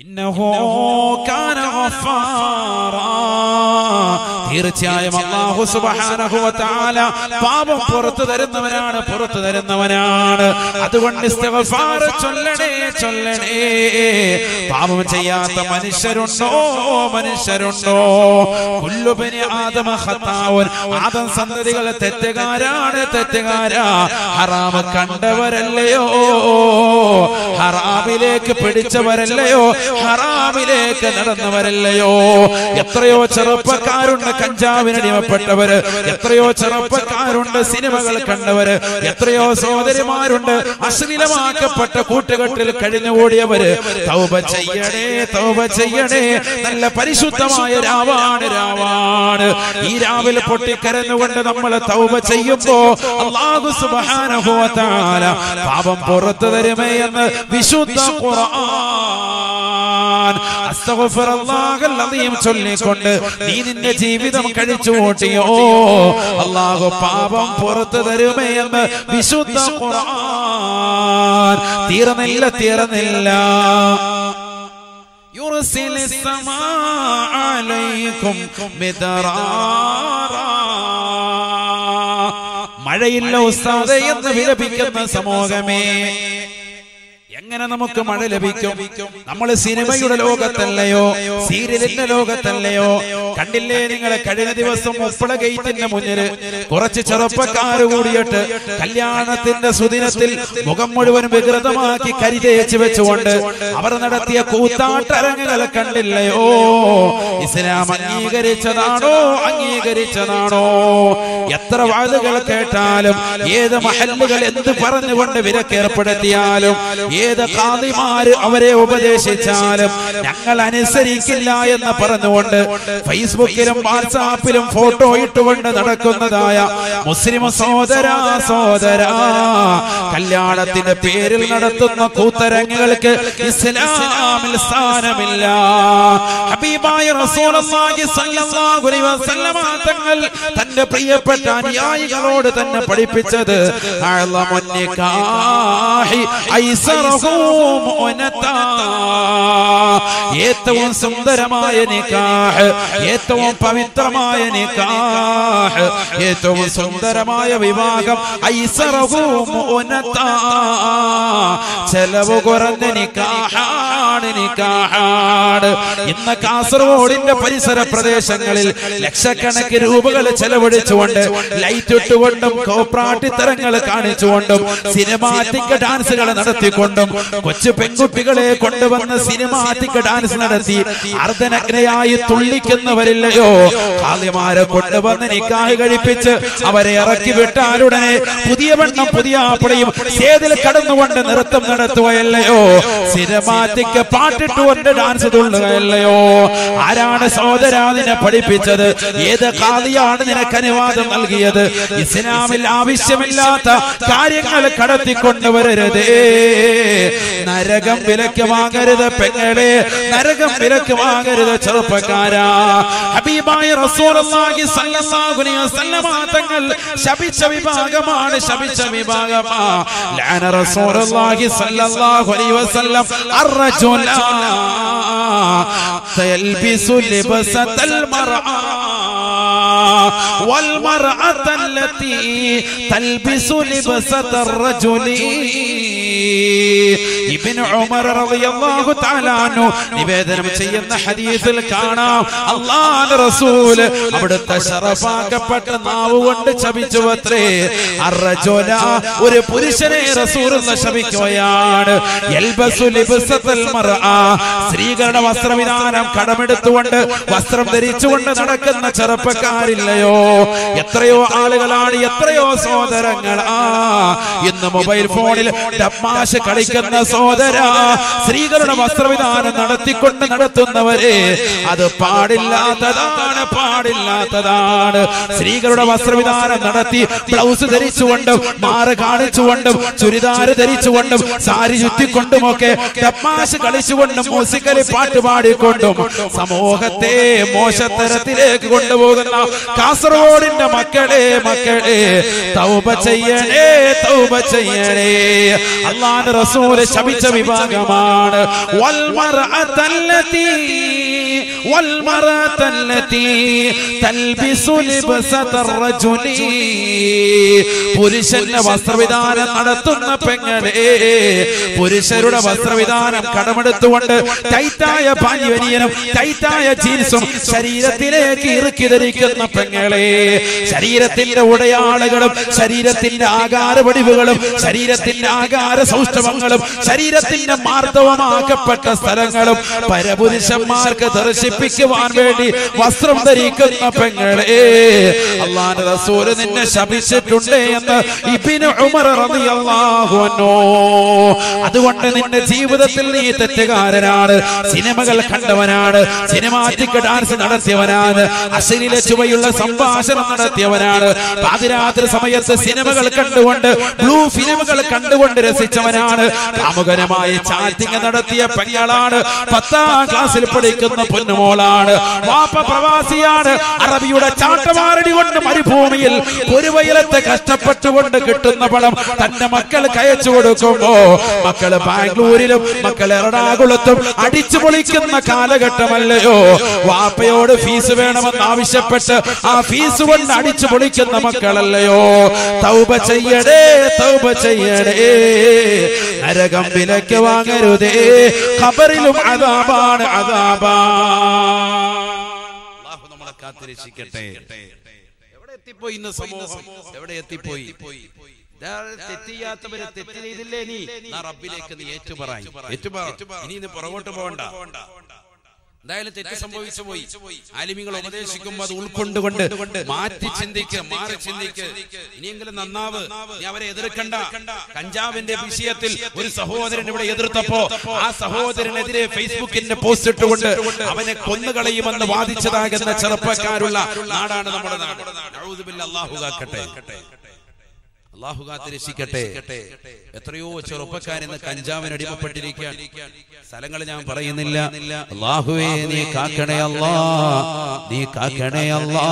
إنه كان غفارا. തീർച്ചയായും അള്ളാഹു സുബാനഹുല പാപം പുറത്തു തരുന്നവനാണ് പുറത്തു തരുന്നവനാണ്. അതുകൊണ്ട് ചൊല്ലണേ ചൊല്ലണേ പാപം ചെയ്യാത്ത മനുഷ്യരുണ്ടോ? മനുഷ്യരുണ്ടോ? കുല്ലുബനി ആദമ ഖത്താവുൻ ആദം സന്തതികൾ തെറ്റുകാരാണ് തെറ്റുകാരാ. ഹറാമ് കണ്ടവരല്ലയോ? ഹറാമിലേക്ക് പിടിച്ചവരല്ലയോ? ഹറാമിലേക്ക് നടന്നവരല്ലയോ? എത്രയോ ചെറുപ്പക്കാരുണ്ട് കഞ്ചാവിനടിമപ്പെട്ടവര് എത്രയോ ചെറുപ്പക്കാരുണ്ട് സിനിമകൾ കണ്ടവര് എത്രയോ സഹോദരിമാരുണ്ട് അശ്ലീലമാക്കപ്പെട്ട കൂട്ടുകെട്ടിൽ കഴിഞ്ഞുകൂടിയവര് തൗബ ചെയ്യണേ തൗബ ചെയ്യണേ നല്ല പരിശുദ്ധമായ രാവാണ് രാവാണ്. ഈ രാവിലെ പൊട്ടിക്കരഞ്ഞുകൊണ്ട് നമ്മൾ തൗപ ചെയ്യുമ്പോ അള്ളാഹു തആല പാപം പുറത്തു തരുമേ എന്ന് വിശുദ്ധ ഖുർആൻ അസ്തഗ്ഫിറുല്ലാഹൽ അദീം ചൊല്ലിക്കൊണ്ട് നീ നിന്റെ ജീവിതം കഴിച്ചു ഓട്ടിയോ അള്ളാഹു പാപം പുറത്തു തരുമേ എന്ന് വിശുദ്ധ ഖുർആൻ തീർന്നില്ല തീർന്നില്ല يرسل السماء عليكم مدرارا മഴയില്ല ഉസ്താദ് എന്ന് വിലപിക്കുന്ന സമൂഹമേ എങ്ങനെ നമുക്ക് മഴ ലഭിക്കും നമ്മൾ സിനിമയുടെ ലോകത്തല്ലയോ സീരിയലിന്റെ ലോകത്തല്ലയോ കണ്ടില്ലേ നിങ്ങൾ കഴിഞ്ഞ ദിവസം ഉപ്പള ഗേറ്റിന്റെ മുന്നിൽ കുറച്ച് ചെറുപ്പക്കാർ കൂടിയിട്ട് കല്യാണത്തിന്റെ സുദിനത്തിൽ മുഖം മുഴുവൻ വികൃതമാക്കി കരി തേച്ച് വെച്ചുകൊണ്ട് അവർ നടത്തിയ കൂത്താട്ടരങ്ങുകൾ കണ്ടില്ലയോ? ഇസ്ലാം അംഗീകരിച്ചതാണോ? അംഗീകരിച്ചതാണോ? എത്ര വാതുകൾ കേട്ടാലും ഏത് മഹല്ലുകൾ എന്ത് പറഞ്ഞുകൊണ്ട് വിലക്കേർപ്പെടുത്തിയാലും ഏത് കാതിമാര് അവരെ ഉപദേശിച്ചാലും ഞങ്ങൾ അനുസരിക്കില്ല എന്ന് പറഞ്ഞുകൊണ്ട് ഫേസ്ബുക്കിലും വാട്സാപ്പിലും ഫോട്ടോ ഇട്ടുകൊണ്ട് നടക്കുന്നതായ മുസ്ലിം സഹോദര സഹോദര കല്യാണത്തിന്റെ പേരിൽ നടത്തുന്ന കൂത്തരങ്ങുകൾക്ക് ഇസ്ലാമിൽ സ്ഥാനമില്ല. ഹബീബായ റസൂലുള്ളാഹി അലൈഹി വസല്ലമ തങ്ങൾ തന്റെ പ്രിയപ്പെട്ട അനുയായികളോട് തന്നെ പഠിപ്പിച്ചത്. ഏറ്റവും സുന്ദരമായ നിക്കാഹ് ഏറ്റവും പവിത്രമായ നിക്കാഹ് ഏറ്റവും സുന്ദരമായ വിവാഹം. ചെലവ് കുറഞ്ഞ നിക്കാഹാണ് നിക്കാഹാണ് ഇന്ന് കാസർഗോഡിന്റെ പരിസര പ്രദേശങ്ങളിൽ ലക്ഷക്കണക്കിന് രൂപകൾ ചെലവഴിച്ചുകൊണ്ട് ലൈറ്റ് ഇട്ടുകൊണ്ടും കോപ്രാട്ടിത്തരങ്ങൾ കാണിച്ചുകൊണ്ടും സിനിമാറ്റിക് ഡാൻസുകൾ നടത്തിക്കൊണ്ടും കൊച്ചു പെൺകുട്ടികളെ കൊണ്ടുവന്ന് സിനിമാറ്റിക് ഡാൻസ് നടത്തി അർദ്ധനഗ്നയായി തുള്ളിക്കുന്നവരില്ലയോ കാളിമാരെ കൊണ്ടുവന്ന് നിക്കാഹ് കഴിപ്പിച്ച് അവരെ ഇറക്കി വിട്ടാലുടനെ പുതിയ വണ്ണം പുതിയ ആപ്പിളയും സേതിൽ കടന്നുകൊണ്ട് നൃത്തം നടത്തുകയല്ലയോ? Cinematic പാട്ടിട്ടുകൊണ്ട് dance തുള്ളുകയല്ലയോ? ആരാണ് സഹോദരാതിനെ പഠിപ്പിച്ചത്? ഏത് കാതിയാണ് നിനക്ക് അനുവാദം നൽകിയത്? ഇസ്ലാമിൽ ആവശ്യമില്ലാത്ത കാര്യങ്ങൾ കടത്തിക്കൊണ്ടുവരരുതേ നരകം വിലക്ക് വാങ്ങരുത് പെങ്ങളെ നരകം വിലക്ക് വാങ്ങരുത് ചെറുപ്പക്കാരാ. ഹബീബായ റസൂലുള്ളാഹി സ്വല്ലല്ലാഹു അലൈഹി വസല്ലമ തങ്ങൾ ശപിച്ച വിഭാഗമാണ് ശപിച്ച വിഭാഗമാ ലഅന റസൂലുള്ളാഹി സ്വല്ലല്ലാഹു അലൈഹി വസല്ലം അർറജുല തൽബിസു ലിബസതൽ മർആ والمرأة التي تلبس لبسة الرجل ഇബ്നു ഉമർ റളിയല്ലാഹു തആല അൻഹു നിവേദനം ചെയ്യുന്ന ഹദീസിൽ കാണാം അല്ലാഹുവിന്റെ റസൂൽ അവിടുത്തെ ശറഫാക്കപ്പെട്ട നാവ് കൊണ്ട് ശപിച്ചു അത്രേ അറജോല ഒരു പുരുഷനെ റസൂലുള്ള ശപിക്കുകയാണ്. സ്ത്രീകളുടെ വസ്ത്രവിധാനം കടമെടുത്തുകൊണ്ട് വസ്ത്രം ധരിച്ചുകൊണ്ട് നടക്കുന്ന ചെറുപ്പക്കാരില്ലയോ? എത്രയോ ആളുകളാണ് എത്രയോ സഹോദരങ്ങളാ. ഇന്ന് മൊബൈൽ ഫോണിൽ തമാശ കളിക്കുന്ന സഹോദര സ്ത്രീകളുടെ വസ്ത്രവിധാനം നടത്തിക്കൊണ്ട് നടത്തുന്നവരെ അത് പാടില്ലാത്തതാണ് പാടില്ലാത്തതാണ്. സ്ത്രീകളുടെ വസ്ത്രവിധാനം നടത്തി ബ്ലൗസ് ധരിച്ചുകൊണ്ടും മാറ് കാണിച്ചുകൊണ്ടും ചുരിദാർ ധരിച്ചുകൊണ്ടും സാരി ചുറ്റിക്കൊണ്ടുമൊക്കെ തമാശ കളിച്ചുകൊണ്ടും മ്യൂസിക്കലി പാട്ട് പാടിക്കൊണ്ടും സമൂഹത്തെ മോശത്തരത്തിലേക്ക് കൊണ്ടുപോകുന്ന കാസർഗോഡിന്റെ മക്കളെ മക്കളെ തൗപ ചെയ്യണേ തൗബ ചെയ്യണേ. അള്ളാന്റെ റസൂൽ ശപിച്ച വിഭാഗമാണ് പുരുഷന്റെ വസ്ത്രവിധാനം നടത്തുന്ന പെങ്ങളെ. പുരുഷരുടെ വസ്ത്രവിധാനം കടമെടുത്തുകൊണ്ട് ടൈറ്റായ പാനീയനും ടൈറ്റായ ജീൻസും ശരീരത്തിലേക്ക് ഇറുക്കി ധരിക്കുന്ന പെങ്ങളെ. ശരീരത്തിന്റെ ഉടയാളുകളും ശരീരത്തിന്റെ ആകാര വടിവുകളും ശരീരത്തിന്റെ ആകാര സൗഷ്ഠവങ്ങളും ശരീരത്തിന്റെ മാർദ്ദവമാക്കപ്പെട്ട സ്ഥലങ്ങളും പരപുരുഷന്മാർക്ക് ദർശിപ്പിക്കുവാൻ വേണ്ടി വസ്ത്രം ധരിക്കുന്ന പെങ്ങളെ അള്ളാന്റെ റസൂൽ നിന്നെ ശപിച്ചിട്ടുണ്ട് എന്ന് ഇബിന് ഉമർ അതുകൊണ്ട് നിന്റെ ജീവിതത്തിൽ നീ തെറ്റുകാരനാണ്. സിനിമകൾ കണ്ടവനാണ്. സിനിമാറ്റിക് ഡാൻസ് നടത്തിയവനാണ്. അശ്ലീല ചുവയുള്ള സംഭാഷണം നടത്തിയവനാണ്. പാതിരാത്രി സമയത്ത് സിനിമകൾ കണ്ടുകൊണ്ട് ബ്ലൂ ഫിലിമുകൾ കണ്ടുകൊണ്ട് രസിച്ചവനാണ്. കാമുകനമായി ചാറ്റിംഗ് നടത്തിയ പെങ്ങളാണ്. പത്താം ക്ലാസ്സിൽ പഠിക്കുന്ന പൊന്നുമോളാണ്. വാപ്പ പ്രവാസിയാണ്. അറബിയുടെ ചാട്ടമാരടി കൊണ്ട് മരുഭൂമിയിൽ ഒരു വയലത്തെ കഷ്ടപ്പെട്ടുകൊണ്ട് കിട്ടുന്ന പണം തന്റെ മക്കൾ കയച്ചു കൊടുക്കുമ്പോ മക്കൾ ബാംഗ്ലൂരിലും മക്കൾ എറണാകുളത്തും അടിച്ചു പൊളിക്കുന്ന കാലഘട്ടമല്ലയോ? വാപ്പയോട് ഫീസ് വേണമെന്ന് ആവശ്യപ്പെട്ട് ആ ഫീസ് കൊണ്ട് അടിച്ചു പൊളിക്കുന്ന മക്കളല്ലയോ? തൗബ ചെയ്യടേ. തൗബ ചെയ്യണേ. നരകം വിലക്ക് വാങ്ങരുതേ. ഖബറിലും അതാപാണ് അതാപാ അല്ലാഹു നമ്മളെ കാത്തിരക്ഷിക്കട്ടെ. എവിടെ എത്തിപ്പോയി ഇന്ന് സമൂഹം? എവിടെ എത്തിപ്പോയി? പോയി തെറ്റിയാത്തവര് തെറ്റ് ചെയ്തില്ലേ നീ? നാ റബ്ബിലേക്ക് നീ ഏറ്റുപറ. ഇനി പുറകോട്ട് പോകണ്ട. എന്തായാലും തെറ്റ് സംഭവിച്ചു പോയി ആലിമികൾ ഉപദേശിക്കുമ്പോൾ അത് ഉൾക്കൊണ്ടുകൊണ്ട് മാറ്റി ചിന്തിക്ക് മാറി ചിന്തിക്ക് ഇനിയെങ്കിലും നന്നാവ് നീ അവരെ എതിർക്കണ്ട. കഞ്ചാവിന്റെ വിഷയത്തിൽ ഒരു സഹോദരൻ ഇവിടെ എതിർത്തപ്പോ ആ സഹോദരനെതിരെ ഫേസ്ബുക്കിന്റെ പോസ്റ്റ് ഇട്ടുകൊണ്ട് അവനെ കൊന്നുകളയുമെന്ന് വാദിച്ചതാകുന്ന ചെറുപ്പക്കാരുള്ള നാടാണ് നമ്മുടെ നാട്. അള്ളാഹു കാക്കട്ടെ. അള്ളാഹു കാത്തിരക്ഷിക്കട്ടെ എത്രയോ ചെറുപ്പക്കാരിന്ന് കഞ്ചാവിന് അടിമപ്പെട്ടിരിക്കാൻ സ്ഥലങ്ങൾ ഞാൻ പറയുന്നില്ല. അള്ളാഹുവേ നീ കാക്കണേ അല്ലാ. നീ കാക്കണേ അല്ലാ.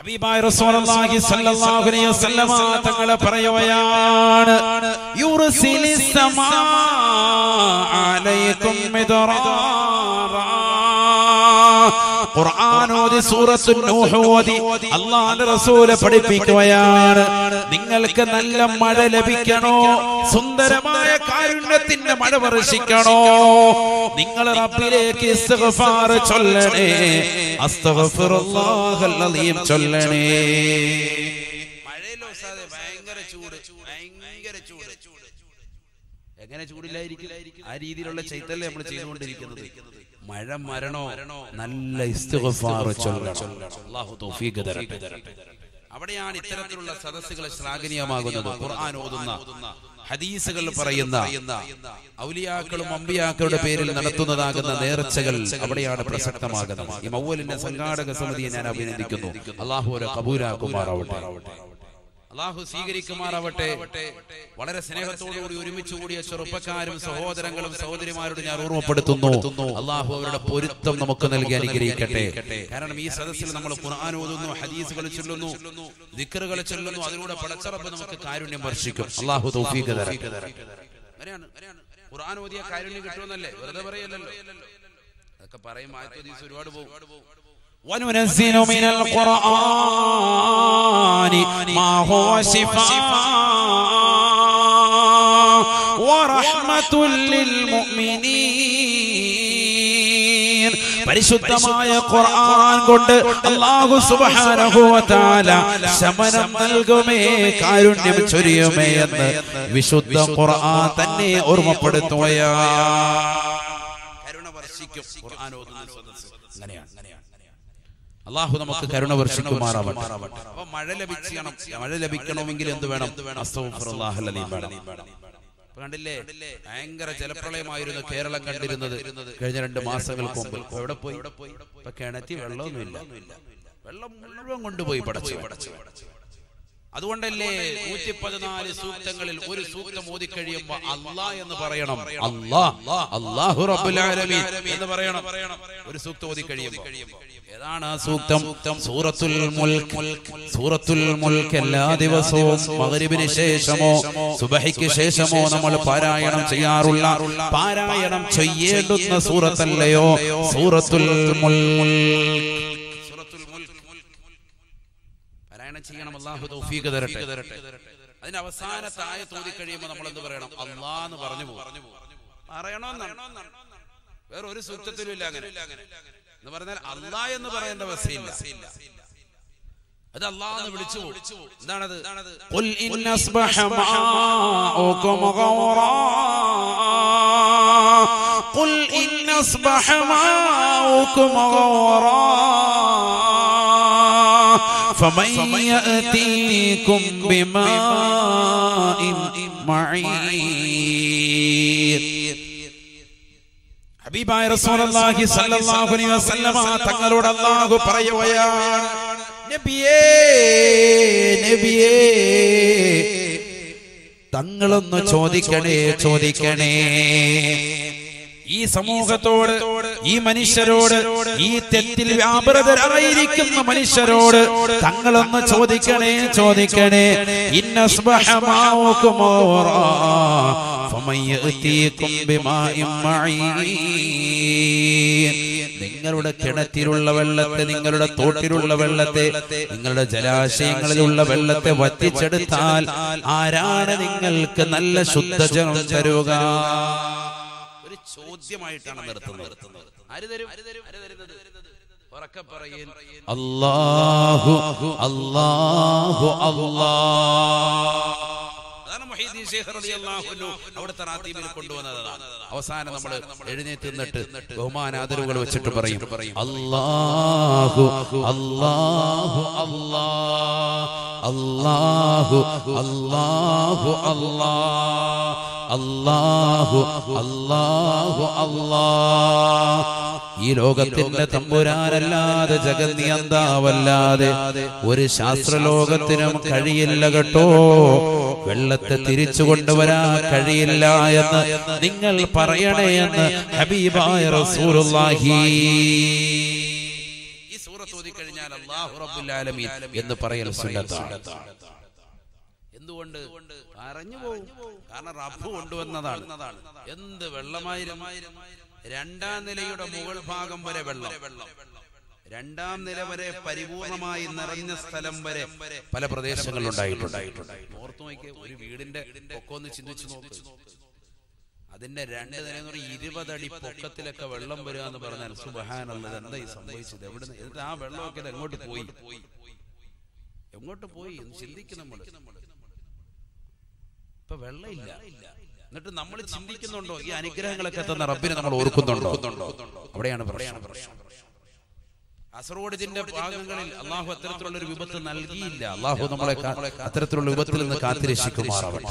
ഹബീബായ റസൂലുള്ളാഹി സ്വല്ലല്ലാഹു അലൈഹി വസല്ലമ തങ്ങൾ പറയുകയാണ് യുർസിലിസ് സമാ അലൈക്കും മിദ്റാറാ ഖുർആൻ ഓതി സൂറത്തു നൂഹ് ഓതി അല്ലാഹുവിന്റെ റസൂൽ പഠിപ്പിക്കുകയാണ്. നിങ്ങൾക്ക് നല്ല മഴ ലഭിക്കണോ? സുന്ദരമായ കാരുണ്യത്തിന്റെ മഴ വർഷിക്കണോ? നിങ്ങൾ റബ്ബിലേക്ക് ഇസ്തിഗ്ഫാർ ചൊല്ലണേ. അസ്തഗ്ഫിറുല്ലാഹൽ അലീം ചൊല്ലണേ. മഴയിലോ സാദേ ഭയങ്കര ചൂട്. ഭയങ്കര ചൂട്. എങ്ങനെ ചൂടില്ലായിരിക്കും? ആ രീതിയിലുള്ള ചൈതല്യം നമ്മൾ ചെയ്തുകൊണ്ടിരിക്കുന്നത്. മഴ മരണോ? നല്ല തൗഫീഖ് തരട്ടെ. അവിടെയാണ് ഇത്തരത്തിലുള്ള സദസ്സുകളെ ശ്ലാഘനീയമാകുന്നത്. ഖുർആൻ ഓതുന്ന ഹദീസുകൾ പറയുന്ന ഔലിയാക്കളും അമ്പിയാക്കളുടെ പേരിൽ നടത്തുന്നതാകുന്ന നേർച്ചകൾ അവിടെയാണ് പ്രസക്തമാകുന്നത്. ഈ മൗവലിന്റെ സംഘാടക സമിതിയെ ഞാൻ അഭിനന്ദിക്കുന്നു. അള്ളാഹു കബൂലാക്കുമാറാവട്ടെ. അള്ളാഹു സ്വീകരിക്കുമാറാവട്ടെ. വളരെ സ്നേഹത്തോടുകൂടി ഒരുമിച്ച് കൂടിയ ചെറുപ്പക്കാരും സഹോദരങ്ങളും സഹോദരിമാരോട് ഞാൻ ഓർമ്മപ്പെടുത്തുന്നു. അള്ളാഹു അവരുടെ പൊരുത്തം നമുക്ക് നൽകി അനുഗ്രഹിക്കട്ടെ. കാരണം ഈ സദസ്സിൽ നമ്മൾ ഖുർആൻ ഓതുന്നു ഹദീസുകൾ ചൊല്ലുന്നു ദിക്കറുകൾ ചൊല്ലുന്നു. അതിലൂടെ പടച്ചറപ്പ് നമുക്ക് കാരുണ്യം വർഷിക്കും. അള്ളാഹു തൗഫീഖ് ഖുർആൻ ഓതിയ കാരുണ്യം കിട്ടുമെന്നല്ലേ? വെറുതെ പറയല്ലോ അതൊക്കെ പറയും ഒരുപാട് പോകും. وننزل من القرآن ما هو شفاء ورحمة للمؤمنين പരിശുദ്ധമായ ഖുർആൻ കൊണ്ട് അല്ലാഹു സുബ്ഹാനഹു വ തആല ശമനം നൽകുമേ കാരുണ്യം ചൊരിയുമേ എന്ന് വിശുദ്ധ ഖുർആൻ തന്നെ ഓർമ്മപ്പെടുത്തുകയാ കരുണ വർഷിക്കും ഖുർആൻ ഓതുന്ന സദസ്സ് അങ്ങനെയാണ് അള്ളാഹു നമുക്ക് കരുണ വർഷിക്കുമാറാവട്ടെ. അപ്പൊ മഴ ലഭിക്കണം മഴ ലഭിക്കണമെങ്കിൽ എന്ത് വേണം? കണ്ടില്ലേ? ഭയങ്കര ജലപ്രളയമായിരുന്നു കേരളം കണ്ടിരുന്നത്. കഴിഞ്ഞ രണ്ട് മാസങ്ങൾക്ക് മുമ്പ്. എവിടെ പോയി? ഇപ്പൊ കിണറ്റി വെള്ളമൊന്നുമില്ല. വെള്ളം മുഴുവൻ കൊണ്ടുപോയി പടച്ചു പടച്ചു. പടച്ചു. അതുകൊണ്ടല്ലേ നൂറ്റി പതിനാല് സൂക്തങ്ങളിൽ ഒരു സൂക്തം ഓതി കഴിയുമ്പോ അല്ലാ എന്ന് പറയണം. അല്ലാ അല്ലാഹു റബ്ബുൽ ആലമീൻ എന്ന് പറയണം. ഒരു സൂക്തം ഓതി കഴിയുമ്പോ ഏതാണ് ആ സൂക്തം? സൂറത്തുൽ മുൽക്ക്. സൂറത്തുൽ മുൽക്ക് എല്ലാ ദിവസവും മഗ്രിബിന് ശേഷമോ സുബഹിക്ക് ശേഷമോ നമ്മൾ പാരായണം ചെയ്യാറുള്ള പാരായണം ചെയ്യേണ്ടുന്ന സൂറത്തല്ലയോ? സൂറത്തുൽ മുൽക്ക് സൂറത്തുൽ മുൽക്ക് പാരായണം ചെയ്യണം അള്ളാഹു തൗഫീഖ് തരട്ടെ അതിന്റെ അവസാനത്തെ ആയ തോതി കഴിയുമ്പോൾ നമ്മൾ എന്ത് പറയണം അള്ളാ എന്ന് പറഞ്ഞു പോകും പറയണമെന്നാണ് വേറെ ഒരു സൂക്തത്തിലും ഇല്ല അങ്ങനെ എന്ന് പറഞ്ഞാൽ അള്ളാ എന്ന് പറയേണ്ട അവസ്ഥയില്ല അത് അള്ളാന്ന് വിളിച്ചു പോകും എന്താണത് قل إن أصبح ماؤكم غورا قل إن أصبح ماؤكم غورا فمن يأتيكم بماء معين ഹബീബായ റസൂലുള്ളാഹി സ്വല്ലല്ലാഹു അലൈഹി വസല്ലമ തങ്ങളോട് അല്ലാഹു പറയുകയാണ് നബിയേ നബിയേ തങ്ങളൊന്ന് ചോദിക്കണേ ചോദിക്കണേ ഈ സമൂഹത്തോട് ഈ മനുഷ്യരോട് ഈ തെറ്റിൽ വ്യാപൃതരായിരിക്കുന്ന മനുഷ്യരോട് തങ്ങളൊന്ന് ചോദിക്കണേ ചോദിക്കണേ. ഇന്ന നിങ്ങളുടെ കിണറ്റിലുള്ള വെള്ളത്തെ നിങ്ങളുടെ തോട്ടിലുള്ള വെള്ളത്തെ നിങ്ങളുടെ ജലാശയങ്ങളിലുള്ള വെള്ളത്തെ വറ്റിച്ചെടുത്താൽ ആരാണ് നിങ്ങൾക്ക് നല്ല ശുദ്ധജലം തരുക? ചോദ്യമായിട്ടാണ് നിർത്തുന്നത്. ആര് തരും? ആര് തരുന്നത്? ഉറക്കെ പറയൻ അല്ലാഹു അല്ലാഹു അല്ലാ അതാണ് അവിടുത്തെ കൊണ്ടുവന്നതാണ്. കൊണ്ടുവന്നത് അവസാനം നമ്മൾ എഴുന്നേറ്റ് നിന്നിട്ട് ബഹുമാനാദരവുകൾ വെച്ചിട്ട് പറയും അല്ലാഹു അല്ലാഹു അല്ലാ അല്ലാഹു അല്ലാഹു അല്ലാ അല്ലാഹു അല്ലാഹു. അല്ലാ ഈ ലോകത്തിന്റെ തമ്പുരാനല്ലാതെ ജഗന്നിയന്താവല്ലാതെ ഒരു ശാസ്ത്രലോകത്തിനും കഴിയില്ല കേട്ടോ. വെള്ളത്തെ തിരിച്ചു കൊണ്ടുവരാൻ കഴിയില്ല എന്ന് നിങ്ങൾ പറയണേ എന്ന് ഹബീബായ റസൂലുള്ളാഹി. ഈ സൂറത്ത് ഓതി കഴിഞ്ഞാൽ അല്ലാഹു റബ്ബുൽ ആലമീൻ എന്ന് പറയൽ സുന്നത്താണ്. എന്തുകൊണ്ട്? പറഞ്ഞു പോകും കാരണം റബ്ബ് കൊണ്ടുവന്നതാണ്. എന്ത് വെള്ളമായിരുന്നു? രണ്ടാം നിലയുടെ മുകൾ ഭാഗം വരെ വെള്ളം. രണ്ടാം നില വരെ പരിപൂർണമായി നിറഞ്ഞ സ്ഥലം വരെ പല പ്രദേശങ്ങളിലുണ്ടായിട്ടുണ്ട് ഓർത്തു നോക്കിയ ഒരു വീടിന്റെ പൊക്കം ഒന്ന് ചിന്തിച്ചു നോക്ക്. അതിന്റെ രണ്ട് നില എന്ന് പറഞ്ഞാൽ ഇരുപതടി പൊക്കത്തിലൊക്കെ വെള്ളം വരിക എന്ന് പറഞ്ഞാൽ സുബഹാനുള്ളത് എന്താ ഈ സംഭവിച്ചത്? എവിടെ എന്നിട്ട് ആ വെള്ളമൊക്കെ എങ്ങോട്ട് പോയി? എങ്ങോട്ട് പോയി എന്ന് ചിന്തിക്കും നമ്മൾ ഇപ്പൊ വെള്ളമില്ല. എന്നിട്ട് നമ്മൾ ചിന്തിക്കുന്നുണ്ടോ? ഈ അനുഗ്രഹങ്ങളൊക്കെ തന്ന റബ്ബിനെ നമ്മൾ ഓർക്കുന്നുണ്ടോ? അവിടെയാണ് പ്രശ്നം. അസറോഡിന്റെ ഭാഗങ്ങളിൽ അള്ളാഹു അത്തരത്തിലുള്ള ഒരു വിപത്ത് നൽകിയില്ല. അള്ളാഹു നമ്മളെ അത്തരത്തിലുള്ള വിപത്തിൽ നിന്ന് കാത്തിരക്ഷിക്കുമാറാവട്ടെ.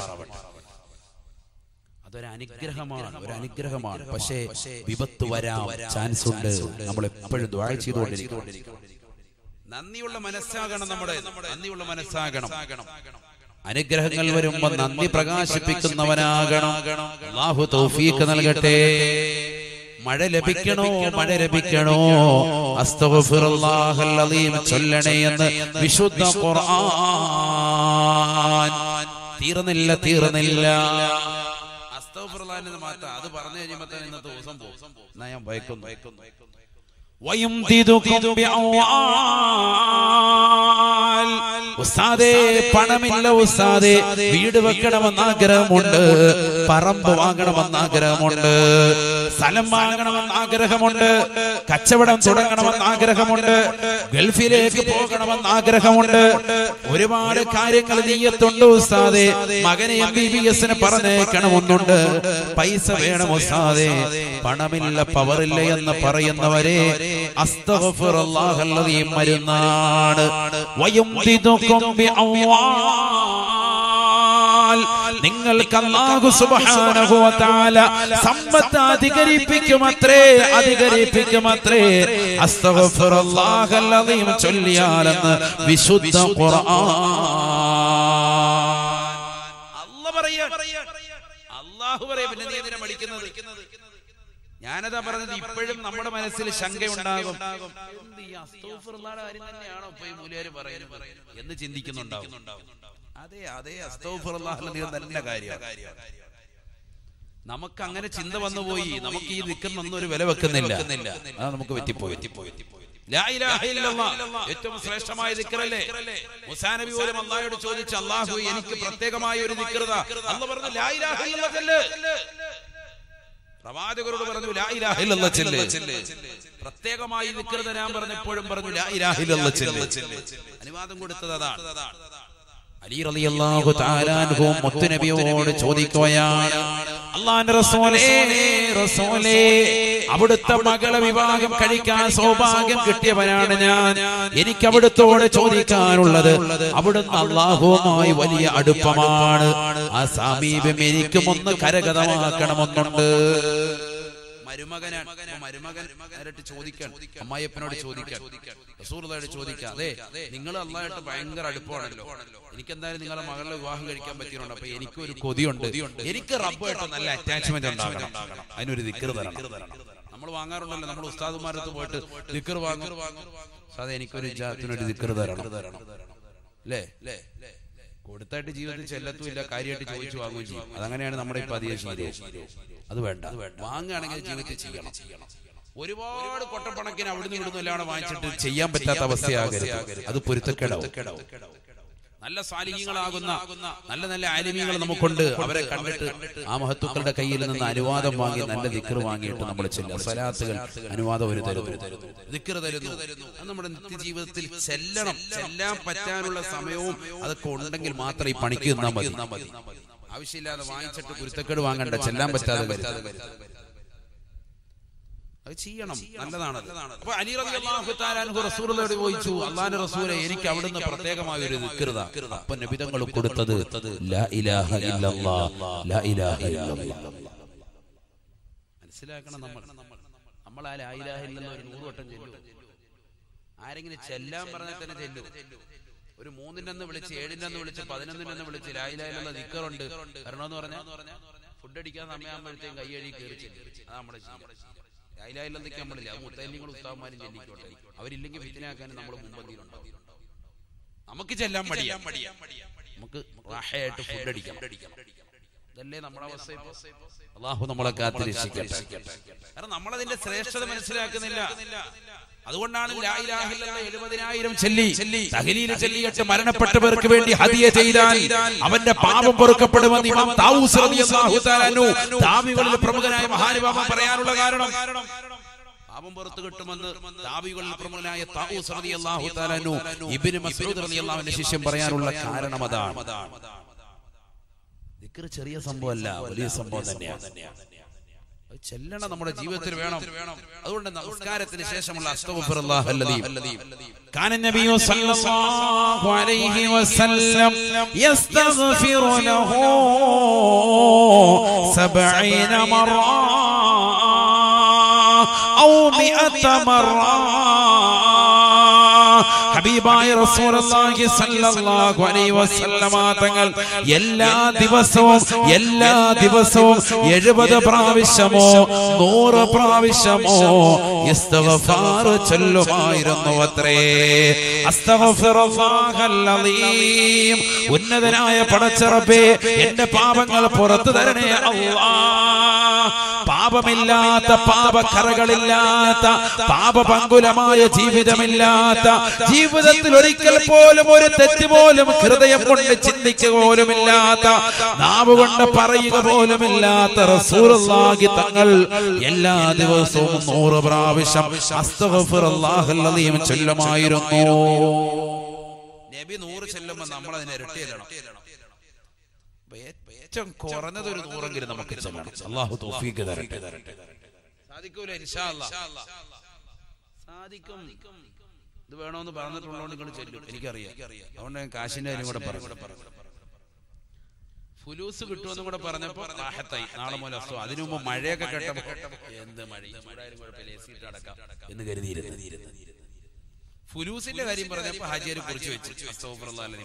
അതൊരു അനുഗ്രഹമാണ് ഒരു അനുഗ്രഹമാണ് പക്ഷേ വിപത്ത് വരാൻ ചാൻസ് ഉണ്ട്. നമ്മൾ എപ്പോഴും ദ്വാഴ ചെയ്തുകൊണ്ടിരിക്കും നന്ദിയുള്ള മനസ്സാകണം നമ്മുടെ. നന്ദിയുള്ള മനസ്സാകണം. അനുഗ്രഹങ്ങൾ വരുമ്പോ നന്ദി പ്രകാശിപ്പിക്കുന്നവനാകണം. അള്ളാഹു തൗഫീഖ് നൽകട്ടെ. മഴ ലഭിക്കണോ? മഴ ലഭിക്കണോ? ചൊല്ലണേ എന്ന് വിശുദ്ധ ഖുർആൻ. തീർന്നില്ല തീർന്നില്ല അത് പറഞ്ഞു കഴിയുമ്പോൾ തന്നെ ഇന്നത്തെ ദിവസം പോകും. ഞാൻ ഭയക്കുന്നു. ഉസ്താദേ പണമില്ല ഉസ്താദേ. വീട് വെക്കണമെന്ന് ആഗ്രഹമുണ്ട്. പറമ്പ് വാങ്ങണമെന്ന് ആഗ്രഹമുണ്ട്. സ്ഥലം വാങ്ങണമെന്ന് ആഗ്രഹമുണ്ട്. കച്ചവടം തുടങ്ങണമെന്ന് ആഗ്രഹമുണ്ട്. ഗൾഫിലേക്ക് പോകണമെന്ന് ആഗ്രഹമുണ്ട്. ഒരുപാട് കാര്യങ്ങൾ നീയത്തുണ്ട് ഉസ്താദെ. മകനെ എം ബി ബി എസിന് പറഞ്ഞേക്കണമെന്നുണ്ട്. പൈസ വേണം ഉസ്താദെ. പണമില്ല പവറില്ല എന്ന് പറയുന്നവരെ അസ്തഗ്ഫിറുല്ലാഹല്ലദീ മരുന്നാണ്. വയുംദിദുകും ബിഅവാൽ നിങ്ങൾക്ക് സുബ്ഹാനഹു വ തആല സമ്പത്ത് അധികരിപ്പിക്കുമത്രേ അധികരിപ്പിക്കുമത്രേ. അസ്തഗ്ഫിറുല്ലാഹൽ അദീം ചൊല്ലിയാലെന്ന് വിശുദ്ധ ഖുർആൻ. ഞാനതാ പറഞ്ഞത് ഇപ്പോഴും നമ്മുടെ മനസ്സിൽ ശങ്കയുണ്ടാകും. ഈ എന്ന് ചിന്തിക്കുന്നുണ്ടാവും. അതെ അതെ നല്ല കാര്യം നമുക്ക് അങ്ങനെ ചിന്ത വന്നു പോയി നമുക്ക് ഈ നിൽക്കുന്ന ഒരു വില വെക്കുന്നില്ല അത് നമുക്ക് വെറ്റിപ്പോയി. ഏറ്റവും ശ്രേഷ്ഠമായ ദിക്കറല്ലേ? മുസാനബി പോലും അള്ളാഹയോട് ചോദിച്ചു അള്ളാഹു എനിക്ക് പ്രത്യേകമായ ഒരു ദിക്റത അല്ല പറഞ്ഞു പ്രവാചകരോട് പറഞ്ഞു പ്രത്യേകമായി ദിക്റത ഞാൻ പറഞ്ഞപ്പോഴും പറഞ്ഞു അനുവാദം കൊടുത്തത് അതാണ്. അലി റളിയല്ലാഹു റസൂലേ റസൂലേ അവിടുത്തെ മകളെ വിവാഹം കഴിക്കാൻ സൗഭാഗ്യം കിട്ടിയവനാണ് ഞാൻ. എനിക്ക് അവിടുത്തോട് ചോദിക്കാനുള്ളത് അവിടുന്ന് അള്ളാഹുവുമായി വലിയ അടുപ്പമാണ്. ആ സമീപം എനിക്കും ഒന്ന് കരഗതമാക്കണമെന്നുണ്ട്. മരുമകനാണ്. മരുമകൻ ആയിട്ട് ചോദിക്കാൻ അമ്മായിയപ്പനോട് ചോദിക്കാൻ റസൂലുള്ളാഹിയോട് ചോദിക്കാം അതെ. നിങ്ങൾ അള്ളാഹായിട്ട് ഭയങ്കര അടുപ്പമാണല്ലോ. എനിക്ക് എന്തായാലും നിങ്ങളെ മകളുടെ വിവാഹം കഴിക്കാൻ പറ്റിയിട്ടുണ്ട്. അപ്പൊ എനിക്കൊരു കൊതിയുണ്ട്. എനിക്ക് റബ്ബായിട്ട് നല്ല അറ്റാച്ച്മെന്റ് ഉണ്ടാകണം. അതിനൊരു ദിക്കർ തരണം. നമ്മൾ വാങ്ങാറുണ്ടല്ലോ. നമ്മൾ ഉസ്താദുമാരത്ത് പോയിട്ട് ദിക്കർ വാങ്ങും. അതെ എനിക്കൊരു ജാത്തിനൊരു ദിക്കർ തരണം. അല്ലേ? കൊടുത്തായിട്ട് ജീവിതത്തിൽ ചെല്ലത്തുമില്ല കാര്യമായിട്ട് ചോദിച്ചു വാങ്ങുകയും ചെയ്യും. അതങ്ങനെയാണ് നമ്മുടെ ഇപ്പൊ അധികം ശീലം അത് വേണ്ട. വാങ്ങുകയാണെങ്കിൽ ജീവിതത്തിൽ ചെയ്യണം. ഒരുപാട് കൊട്ടപ്പണക്കിന് അവിടുന്ന് ഇവിടുന്ന് എല്ലാം വാങ്ങിച്ചിട്ട് ചെയ്യാൻ പറ്റാത്ത അവസ്ഥയാകരുത്. അത് പൊരുത്തക്കേടാവും. നല്ല സാലിഹ്യങ്ങളാകുന്ന നല്ല നല്ല അലിമികൾ നമുക്കുണ്ട്. അവരെ കണ്ടിട്ട് ആ മഹത്വക്കളുടെ കയ്യിൽ നിന്ന് അനുവാദം വാങ്ങി നല്ല ദിക്കർ വാങ്ങിയിട്ട് നമ്മൾ ചെല്ലുക. സലാത്തുകൾ അനുവാദം ഒരു തരുന്നു. ദിക്കർ തരുന്നു. നമ്മുടെ നിത്യജീവിതത്തിൽ ചെല്ലണം. ചെല്ലാൻ പറ്റാനുള്ള സമയവും അതൊക്കെ ഉണ്ടെങ്കിൽ മാത്രം ഈ പണിക്ക് നിന്നാൽ മതി. ആവശ്യമില്ലാതെ വാങ്ങിച്ചിട്ട് കുരുത്തക്കേട് വാങ്ങണ്ട. ചെല്ലാൻ പറ്റാതെ അത് ചെയ്യണം. നല്ലതാണ് അപ്പൊ അലി റബി അള്ളാഹു റസൂലുള്ളാഹിയോട് ചോദിച്ചു അള്ളാഹു റസൂലെ എനിക്ക് അവിടുന്ന് പ്രത്യേകമായ ഒരു ദിക്ർത അപ്പൊ നബിതങ്ങൾ കൊടുത്തത് മനസ്സിലാക്കണം നമ്മൾ. നമ്മൾ. ആ ലാ ഇലാഹ ഇല്ലല്ലാഹ് ഒരു നൂറ് വട്ടം ചെല്ലും. ആരെങ്കിലും ചെല്ലാൻ പറഞ്ഞാൽ തന്നെ ചെല്ലും. ഒരു മൂന്നിനെന്ന് വിളിച്ച് ഏഴിനെന്ന് വിളിച്ച് പതിനൊന്നിനെന്ന് വിളിച്ച് ലാ നിക്കറുണ്ട് കാരണം എന്ന് പറഞ്ഞാൽ ഫുഡ് അടിക്കാൻ സമയമാകുമ്പോഴത്തേക്കും കൈ കഴുകി കയറി ചെല്ലും. അതാ നമ്മുടെ ശീലം. ലായിലായില്ലെന്നൊക്കെ നമ്മളില്ല അത് മുത്തല്ലിങ്ങളും ഉസ്താവന്മാരും ചെല്ലിക്കോട്ടെ അവരില്ലെങ്കിൽ ഫിത്തിനാക്കാൻ നമ്മൾ മുമ്പന്തിയിലുണ്ടാവും നമുക്ക് ചെല്ലാൻ മടിയാ. നമുക്ക് റാഹയായിട്ട് ഫുഡ് അടിക്കണം. ഇതല്ലേ നമ്മുടെ അവസ്ഥ അള്ളാഹു നമ്മളെ കാത്തിരക്ഷിക്കട്ടെ കാരണം നമ്മളതിന്റെ ശ്രേഷ്ഠത മനസ്സിലാക്കുന്നില്ല. അതുകൊണ്ടാണ് എഴുപതിനായിരം ചെല്ലി. തഹലീൽ ചെല്ലിയിട്ട് മരണപ്പെട്ടവർക്ക് വേണ്ടി ഹദിയ ചെയ്താൽ അവന്റെ പാപം പൊറുക്കപ്പെടുമെന്ന് ഇമാം താവൂസ് റളിയല്ലാഹു തആല അൻഹു താബികളിൽ പ്രമുഖനായ മഹാനുഭാവം പറയാനുള്ള കാരണം പാപം പുറത്തു കിട്ടുമെന്ന് താബികളിൽ പ്രമുഖനായ താവൂസ് റളിയല്ലാഹു തആല ഇബ്നു മസ്ഊദ് റളിയല്ലാഹുവിന്റെ ശിഷ്യം പറയാനുള്ള കാരണം അതാണ്. ദിക്ർ ചെറിയ സംഭവമല്ല വലിയ സംഭവം തന്നെയാണ് അത് ചെല്ലണം നമ്മുടെ ജീവിതത്തിൽ വേണം അതുകൊണ്ട് നമസ്കാരത്തിന് ശേഷമുള്ള അസ്തഗ്ഫിറുല്ലാഹ് അല്ലദീ كان النبي صلى الله عليه وسلم يستغفر له سبعين مرة أو مئة مرة ഹബീബായ റസൂലുള്ളാഹി സ്വല്ലല്ലാഹു അലൈഹി വസല്ലമ തങ്ങൾ എല്ലാ ദിവസവും എല്ലാ ദിവസവും 70 പ്രാവശ്യമോ 100 പ്രാവശ്യമോ ഇസ്തിഗ്ഫാർ ചൊല്ലുമായിരുന്നു അത്രേ. അസ്തഗ്ഫിറുല്ലാഹല്ലദീം. ഉന്നതനായ പടച്ചറബേ എന്റെ പാപങ്ങൾ പുറത്തു തരണേ അല്ലാഹ് പാപമില്ലാത്ത പാപക്കറകളില്ലാത്ത പാപപങ്കുലമായ ജീവിതമില്ലാത്ത ജീവിതത്തിൽ ഒരിക്കൽ പോലും ഒരു തെറ്റ് പോലും ഹൃദയം കൊണ്ട് ചിന്തിക്കുക പോലുമില്ലാത്ത നാവ് കൊണ്ട് പറയുക പോലുമില്ലാത്ത റസൂലുള്ളാഹി തങ്ങൾ എല്ലാ ദിവസവും നൂറ് പ്രാവശ്യം അസ്തഗ്ഫിറുല്ലാഹൽ ചൊല്ലുമായിരുന്നു. നബി നൂറ് ചെല്ലുമ്പോൾ നമ്മൾ അതിനെ ഇരട്ടി ഏറ്റവും കുറഞ്ഞത് ഒരു നൂറെങ്കിലും നമുക്ക് അള്ളാഹു തൗഫീഖ് തരട്ടെ. സാധിക്കൂല. സാധിക്കും. ഇത് വേണമെന്ന് പറഞ്ഞിട്ടുള്ളതുകൊണ്ട് നിങ്ങൾ ചെല്ലും. എനിക്കറിയാം. അതുകൊണ്ട് ഞാൻ കാശിന്റെ കാര്യം കൂടെ പറഞ്ഞു. ഫുലൂസ് കിട്ടുമെന്ന് കൂടെ പറഞ്ഞപ്പോ റാഹത്തായി നാളെ മുതൽ അസ്തു. അതിനു മുമ്പ് മഴയൊക്കെ കേട്ടപ്പോ എന്ത് മഴ? അടക്കാം എന്ന് കരുതിയിരുന്നു. ഫുലൂസിന്റെ കാര്യം പറഞ്ഞപ്പോ ഹാജിയാർ കുറിച്ച് വെച്ചു.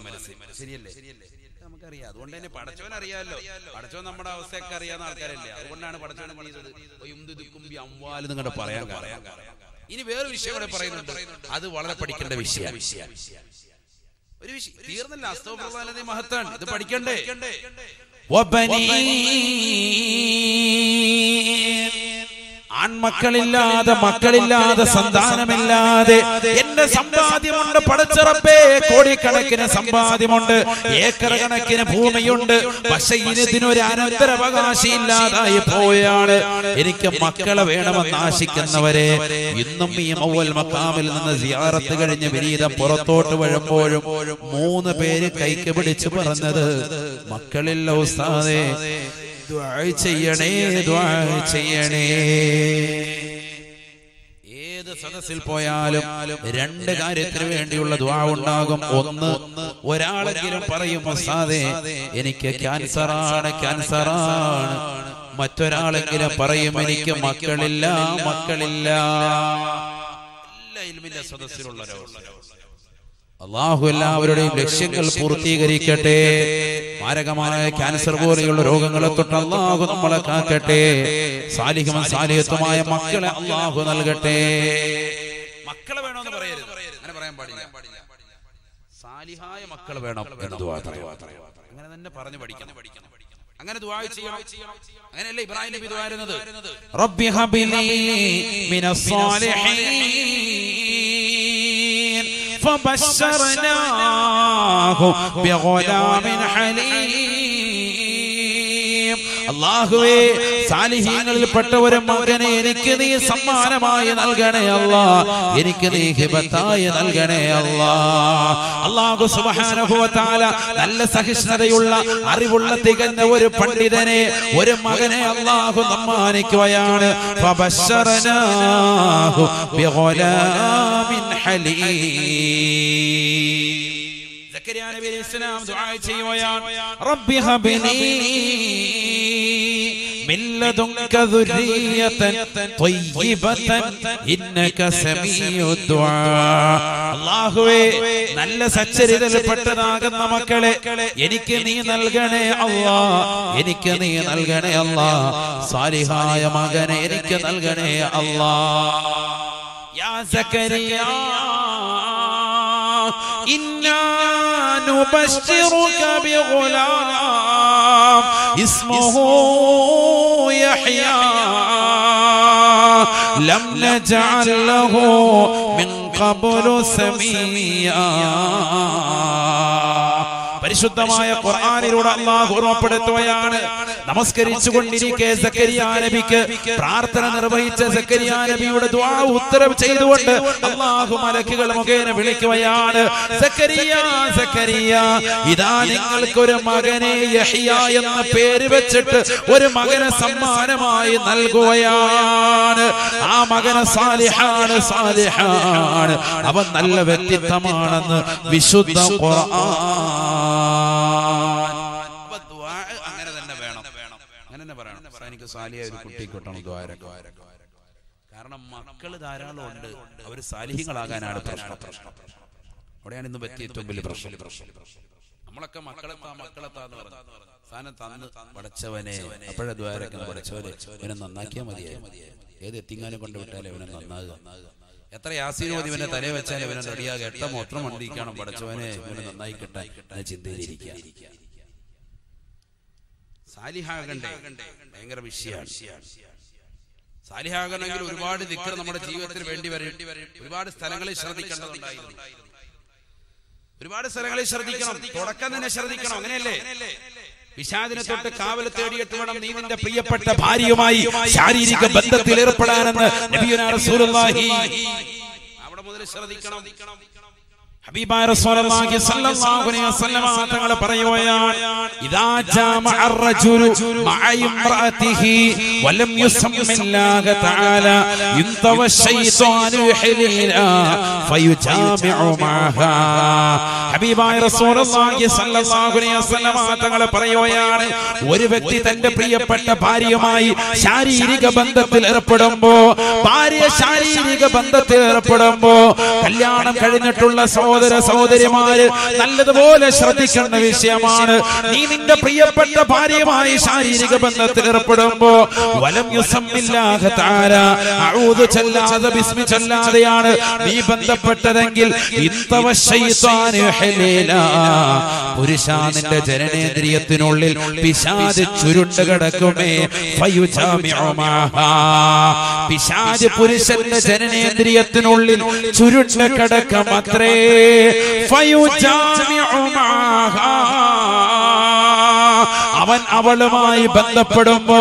മനസ്സിൽ. ശരിയല്ലേ? നമുക്കറിയാം. അതുകൊണ്ട് തന്നെ പടച്ചോൻ അറിയാമല്ലോ പടച്ചോൻ നമ്മുടെ അവസ്ഥയൊക്കെ അറിയാവുന്ന ആൾക്കാരല്ലേ? അതുകൊണ്ടാണ് പടച്ചോൻ അമ്വാലെന്ന് കണ്ട് പറയാൻ പറയാൻ ഇനി വേറൊരു വിഷയം കൂടെ പറയുന്നുണ്ട്. അത് വളരെ പഠിക്കേണ്ട വിഷയം. ഒരു വിഷയം. തീർന്നല്ല. അസ്തവപ്രധാനത മഹത്താണ് ഇത് പഠിക്കണ്ടേ? ആൺമക്കളില്ലാതെ മക്കളില്ലാതെ സന്താനമില്ലാതെ എന്റെ സമ്പാദ്യമുണ്ട് പടച്ചിറപ്പേ കോടിക്കണക്കിന് സമ്പാദ്യമുണ്ട് ഏക്കർ കണക്കിന് ഭൂമിയുണ്ട് പക്ഷെ ഇതിനൊരു അനന്തരവകാശി ഇല്ലാതായി പോയാണ്. എനിക്ക് മക്കളെ വേണമെന്ന് ആശിക്കുന്നവരെ ഇന്നും ഈ മൗവൽ മക്കാമിൽ നിന്ന് സിയാറത്ത് കഴിഞ്ഞ് വിനീതം പുറത്തോട്ട് വരുമ്പോഴും മൂന്ന് പേര് കൈക്ക് പിടിച്ച് പറഞ്ഞത് മക്കളില്ല ഉസ്താദേ ചെയ്യണേ ചെയ്യണേ. ഏത് സദസ്സിൽ പോയാലും രണ്ട് കാര്യത്തിന് വേണ്ടിയുള്ള ദ്വാ ഉണ്ടാകും. ഒന്ന് ഒരാളെങ്കിലും പറയും മസാദെ എനിക്ക് ക്യാൻസറാണ് ക്യാൻസറാണ്. മറ്റൊരാളെങ്കിലും പറയും എനിക്ക് മക്കളില്ല മക്കളില്ല. എല്ലാ ഇൽമിന്റെ അള്ളാഹു എല്ലാവരുടെയും ലക്ഷ്യങ്ങൾ പൂർത്തീകരിക്കട്ടെ. മാരകമായ ക്യാൻസർ പോലെയുള്ള രോഗങ്ങളെ തൊട്ട് അള്ളാഹു നമ്മളെ കാക്കട്ടെ. സാലിഹും സാലിഹത്വമായ മക്കളെ അള്ളാഹു നൽകട്ടെ. മക്കളെ വേണമെന്ന് പറയരുത്. അങ്ങനെ പറയാൻ പാടില്ല. സാലിഹായ മക്കൾ വേണം. അങ്ങനെ തന്നെ പറഞ്ഞു പഠിക്കണം. പഠിക്കണം അങ്ങനെ ഇബ്രാഹിം നബി ദ്വാരുന്നത് റബ്ബി فبشرناه بغلام حليم. അള്ളാഹുവേ സാലിഹീങ്ങളിൽപ്പെട്ട ഒരു മകനെ എനിക്ക് നീ സമ്മാനമായി നൽകണേ അല്ലാ എനിക്ക് നീ ഹിബത്തായി നൽകണേ അല്ലാ അള്ളാഹു സുബാനുഭവത്താല നല്ല സഹിഷ്ണുതയുള്ള അറിവുള്ള തികഞ്ഞ ഒരു പണ്ഡിതനെ ഒരു മകനെ അള്ളാഹു സമ്മാനിക്കുകയാണ്. ഹലീം. സക്കരിയ നബി അലൈഹി സ്വലാം ദുആ ചെയ്യുകയാണ് റബ്ബി ഹബ്ലി من لدنك ذرية طيبة إنك سميع الدعاء അള്ളാഹുവേ നല്ല സച്ചരിതയിൽപ്പെട്ടതാകുന്ന മക്കളെ എനിക്ക് നീ നൽകണേ അല്ലാ എനിക്ക് നീ നൽകണേ അല്ലാ സാലിഹായ മകനെ എനിക്ക് നൽകണേ അല്ലാ യാ സക്കരിയ إنا نبشرك بغلام اسمه يحيى. لم نجعل له من قبل سميا പരിശുദ്ധമായ ഖുർആാനിലൂടെ അള്ളാഹു ഓർമ്മപ്പെടുത്തുകയാണ്. നമസ്കരിച്ചു കൊണ്ടിരിക്കെ നബിക്ക് പ്രാർത്ഥന നിർവഹിച്ച സക്കരിയ നബിയുടെ ദുആ ഉത്തരവ് ചെയ്തുകൊണ്ട് അള്ളാഹു മലക്കുകൾ മുഖേന വിളിക്കുകയാണ്. സക്കരിയ സക്കരിയ ഇതാ നിങ്ങൾക്ക് ഒരു മകനെ യഹിയ എന്ന പേര് വെച്ചിട്ട് ഒരു മകനെ സമ്മാനമായി നൽകുകയാണ്. ആ മകനെ സാലിഹാണ് സാലിഹാണ്. അവൻ നല്ല വ്യക്തിത്വമാണെന്ന് വിശുദ്ധ ഖുർആൻ അങ്ങനെ തന്നെ വേണം. അങ്ങനെ തന്നെ പറയണം. എനിക്ക് സാലിയ ഒരു കുട്ടി കിട്ടണം കാരണം മക്കൾ ധാരാളം ഉണ്ട്. അവർ സാലിഹികളാകാനാണ് പ്രശ്നം. അവിടെയാണ് ഇന്ന് പറ്റിയ ഏറ്റവും വലിയ പ്രശ്നം. നമ്മളൊക്കെ മക്കളെത്താ മക്കളെ എന്ന് പറഞ്ഞു. സ്ഥാനം തന്ന് പടച്ചവനെ അപ്പോഴേ ദ്വാരക്കുന്ന പടച്ചവനെ ഇവനെ നന്നാക്കിയാൽ മതിയായി ഏത് എത്തിങ്ങാനും കൊണ്ട് വിട്ടാലും ഇവനെ നന്നാകുക എത്ര യാസീനോദി ഇവനെ തലേ വെച്ചാൽ ഇവനെ റെഡിയാകുക എട്ട മൂത്രം മണ്ടിരിക്കണം പഠിച്ചവനെ ഇവനെ നന്നായി കിട്ടാൻ എന്ന ചിന്തയിലിരിക്കുക. സാലിഹാകണ്ടേ ഭയങ്കര വിഷയമാണ് സാലിഹാകണമെങ്കിൽ ഒരുപാട് ദിക്കർ നമ്മുടെ ജീവിതത്തിൽ വേണ്ടി വരും. ഒരുപാട് സ്ഥലങ്ങളിൽ ശ്രദ്ധിക്കേണ്ടതുണ്ടായിരുന്നു. ഒരുപാട് സ്ഥലങ്ങളിൽ ശ്രദ്ധിക്കണം. തുടക്കം തന്നെ ശ്രദ്ധിക്കണം. അങ്ങനെയല്ലേ? വിഷാദിനെ തൊട്ട് കാവൽ തേടിയിട്ട് വേണം നീ നിന്റെ പ്രിയപ്പെട്ട ഭാര്യയുമായി ശാരീരിക ബന്ധത്തിൽ ഏർപ്പെടാനെന്ന് നബിയുനാ റസൂലുള്ളാഹി അവിടെ മുതൽ ശ്രദ്ധിക്കണം. ഒരു വ്യക്തി തന്റെ പ്രിയപ്പെട്ട ഭാര്യയുമായി ശാരീരിക ബന്ധത്തിൽ ഏർപ്പെടുമ്പോ ഭാര്യ ശാരീരിക ബന്ധത്തിൽ ഏർപ്പെടുമ്പോ കല്യാണം കഴിഞ്ഞിട്ടുള്ള സഹോദര സഹോദരിമാര് നല്ലതുപോലെ ശ്രദ്ധിക്കേണ്ട വിഷയമാണ്. നീ നിന്റെ പ്രിയപ്പെട്ട ഭാര്യയുമായി ശാരീരിക ബന്ധത്തിൽ ഏർപ്പെടുമ്പോ വലം യുസമില്ലാതെയാണ് ചല്ലാതെ ബിസ്മി ചല്ലാതെയാണ് നീ ബന്ധപ്പെട്ടതെങ്കിൽ പുരുഷാനിന്റെ പുരുഷ നിന്റെ ജനനേന്ദ്രിയത്തിനുള്ളിൽ പിശാജ് ചുരുണ്ട് കിടക്കുമേ. പിശാജ് പുരുഷന്റെ ജനനേന്ദ്രിയത്തിനുള്ളിൽ ചുരുണ്ട് കിടക്കും അത്രേ. അവൻ അവളുമായി ബന്ധപ്പെടുമ്പോ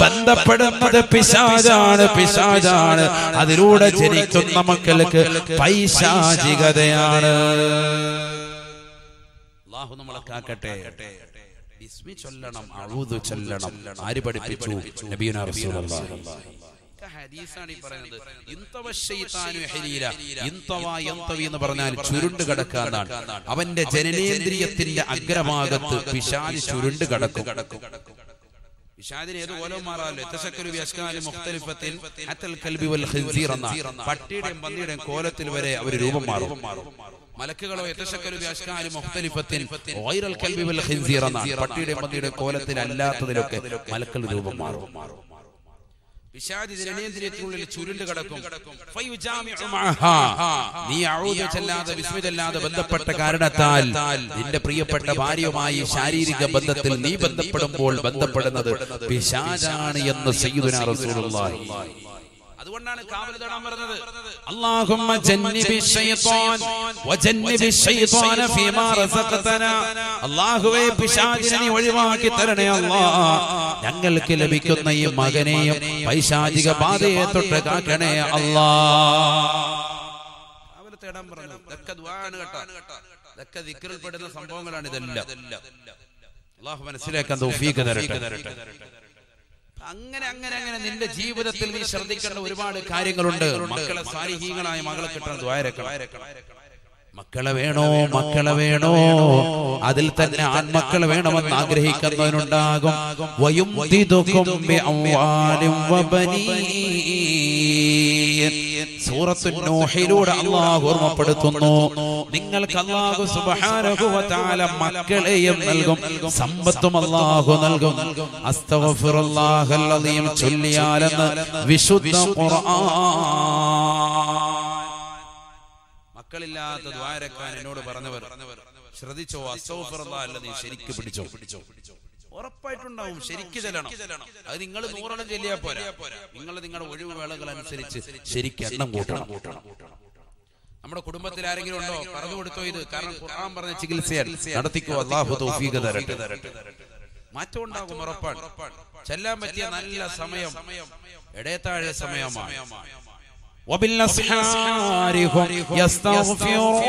ബന്ധപ്പെടുന്നത് പിശാചാണ് പിശാചാണ്. അതിലൂടെ ജനിക്കുന്ന മക്കൾക്ക് പൈശാചികതയാണ്. അള്ളാഹു നമ്മളെ കാക്കട്ടെ. ബിസ്മി ചൊല്ലണം ചൊല്ലണം. ആര് പഠിപ്പിച്ചു? നബിയുനാ റസൂലുള്ളാഹി. ഹദീസാണ് ഈ പറയുന്നത്. ഇന്തവ ശൈത്താനു ഹലീല. ഇന്തവ യന്തവി എന്ന് പറഞ്ഞാൽ ചുരുണ്ട് കിടക്കാന്നാണ്. അവന്റെ ജനനേന്ദ്രിയത്തിന്റെ അഗ്രഭാഗത്ത് പിശാച് ചുരുണ്ട് കിടക്കും. പിശാചിന് ഏത് കോലവും മാറാമല്ലോ എത്തശക്കരു വ്യാസ്കാലി മുഖ്തലിഫത്തിൽ ഹത്തൽ കൽബി വൽ ഖിൻസീർ എന്ന പട്ടിയുടെയും പന്നിയുടെയും കോലത്തിൽ വരെ അവർ രൂപം മാറും. മലക്കുകളോ എത്തശക്കരു വ്യാസ്കാലി മുഖ്തലിഫത്തിൽ ഓയിറൽ കൽബി വൽ ഖിൻസീർ എന്ന പട്ടിയുടെയും പന്നിയുടെയും കോലത്തിൽ അല്ലാത്തതിലൊക്കെ മലക്കൾ രൂപം മാറും. പിശാചി ജനനേന്ദ്രിയത്തിനുള്ളിൽ ചുരുണ്ട് കിടക്കും. നീ ചെല്ലാതെ വിസ്മി ചെല്ലാതെ ബന്ധപ്പെട്ട കാരണത്താൽ നിന്റെ പ്രിയപ്പെട്ട ഭാര്യയുമായി ശാരീരിക ബന്ധത്തിൽ നീ ബന്ധപ്പെടുമ്പോൾ ബന്ധപ്പെടുന്നത് പിശാചാണ് എന്ന് സയ്യിദുനാ റസൂലുള്ളാഹി. അതുകൊണ്ടാണ് കാവൽ തേടാൻ പറഞ്ഞത് اللهم جنب الشيطان وجنب الشيطان فيما رزقتنا അള്ളാഹുവേ പിശാചിനെ നീ ഒഴിവാക്കി തരണേ അല്ലാ ഞങ്ങൾക്ക് ലഭിക്കുന്ന ഈ മകനെയും പൈശാചിക ബാധയെ തൊട്ട് കാക്കണേ അല്ലാ കാവൽ തേടാൻ പറഞ്ഞു ഇതൊക്കെ ദുആണ് കേട്ടോ ഇതൊക്കെ ദിക്റിൽ പെടുന്ന സംഭവങ്ങളാണ് ഇതെല്ലാം അള്ളാഹു മനസ്സിലാക്കാൻ തൗഫീഖ് തരട്ടെ അങ്ങനെ അങ്ങനെ അങ്ങനെ നിന്റെ ജീവിതത്തിൽ നീ ശ്രദ്ധിക്കേണ്ട ഒരുപാട് കാര്യങ്ങളുണ്ട്. മക്കളെ സാലിഹീങ്ങളായ മകളെ കിട്ടണം ദ്വാരക്കണം. മക്കളെ വേണോ? മക്കളെ വേണോ? അതിൽ തന്നെ ആൺമക്കളെ വേണമെന്ന് ആഗ്രഹിക്കുന്നവനുണ്ടാകും. വയുംദിദുകും ബിഅംവാലിൻ വബനീൻ. സൂറത്തു നൂഹിലൂടെ അള്ളാഹു ഓർമ്മപ്പെടുത്തുന്നു. നിങ്ങൾക്ക് അള്ളാഹു സുബ്ഹാനഹു വ തആല മക്കളെയും നൽകും. സമ്പത്തും അള്ളാഹു നൽകും. അസ്തഗ്ഫിറുല്ലാഹൽ അലീം ചൊല്ലിയാലെന്ന് വിശുദ്ധ ഖുർആൻ. മക്കളില്ലാത്ത ദ്വാരക്കാൻ എന്നോട് പറഞ്ഞവർ ശ്രദ്ധിച്ചോ അസൗഫറല്ല നീ ശരിക്ക് പിടിച്ചോ? പിടിച്ചോ ഉറപ്പായിട്ടുണ്ടാവും ശരിക്ക് ചെല്ലണം. അത് നിങ്ങൾ നൂറെണ്ണം ചെല്ലിയാ പോരാ. നിങ്ങൾ നിങ്ങളുടെ ഒഴിവ് വേളകൾ അനുസരിച്ച് ശരിക്ക് എണ്ണം കൂട്ടണം. നമ്മുടെ കുടുംബത്തിൽ ആരെങ്കിലും ഉണ്ടോ? പറഞ്ഞു കൊടുത്തോ ഇത്. കാരണം ഖുർആൻ പറഞ്ഞ ചികിത്സ നടത്തിക്കോ തൗഫീഖ് തരട്ടെ. മാറ്റം ഉണ്ടാകും ഉറപ്പാണ്. ചെല്ലാൻ പറ്റിയ നല്ല സമയം ഇടയത്താഴ സമയമാണ്. وبالأسحار هم يستغفرون.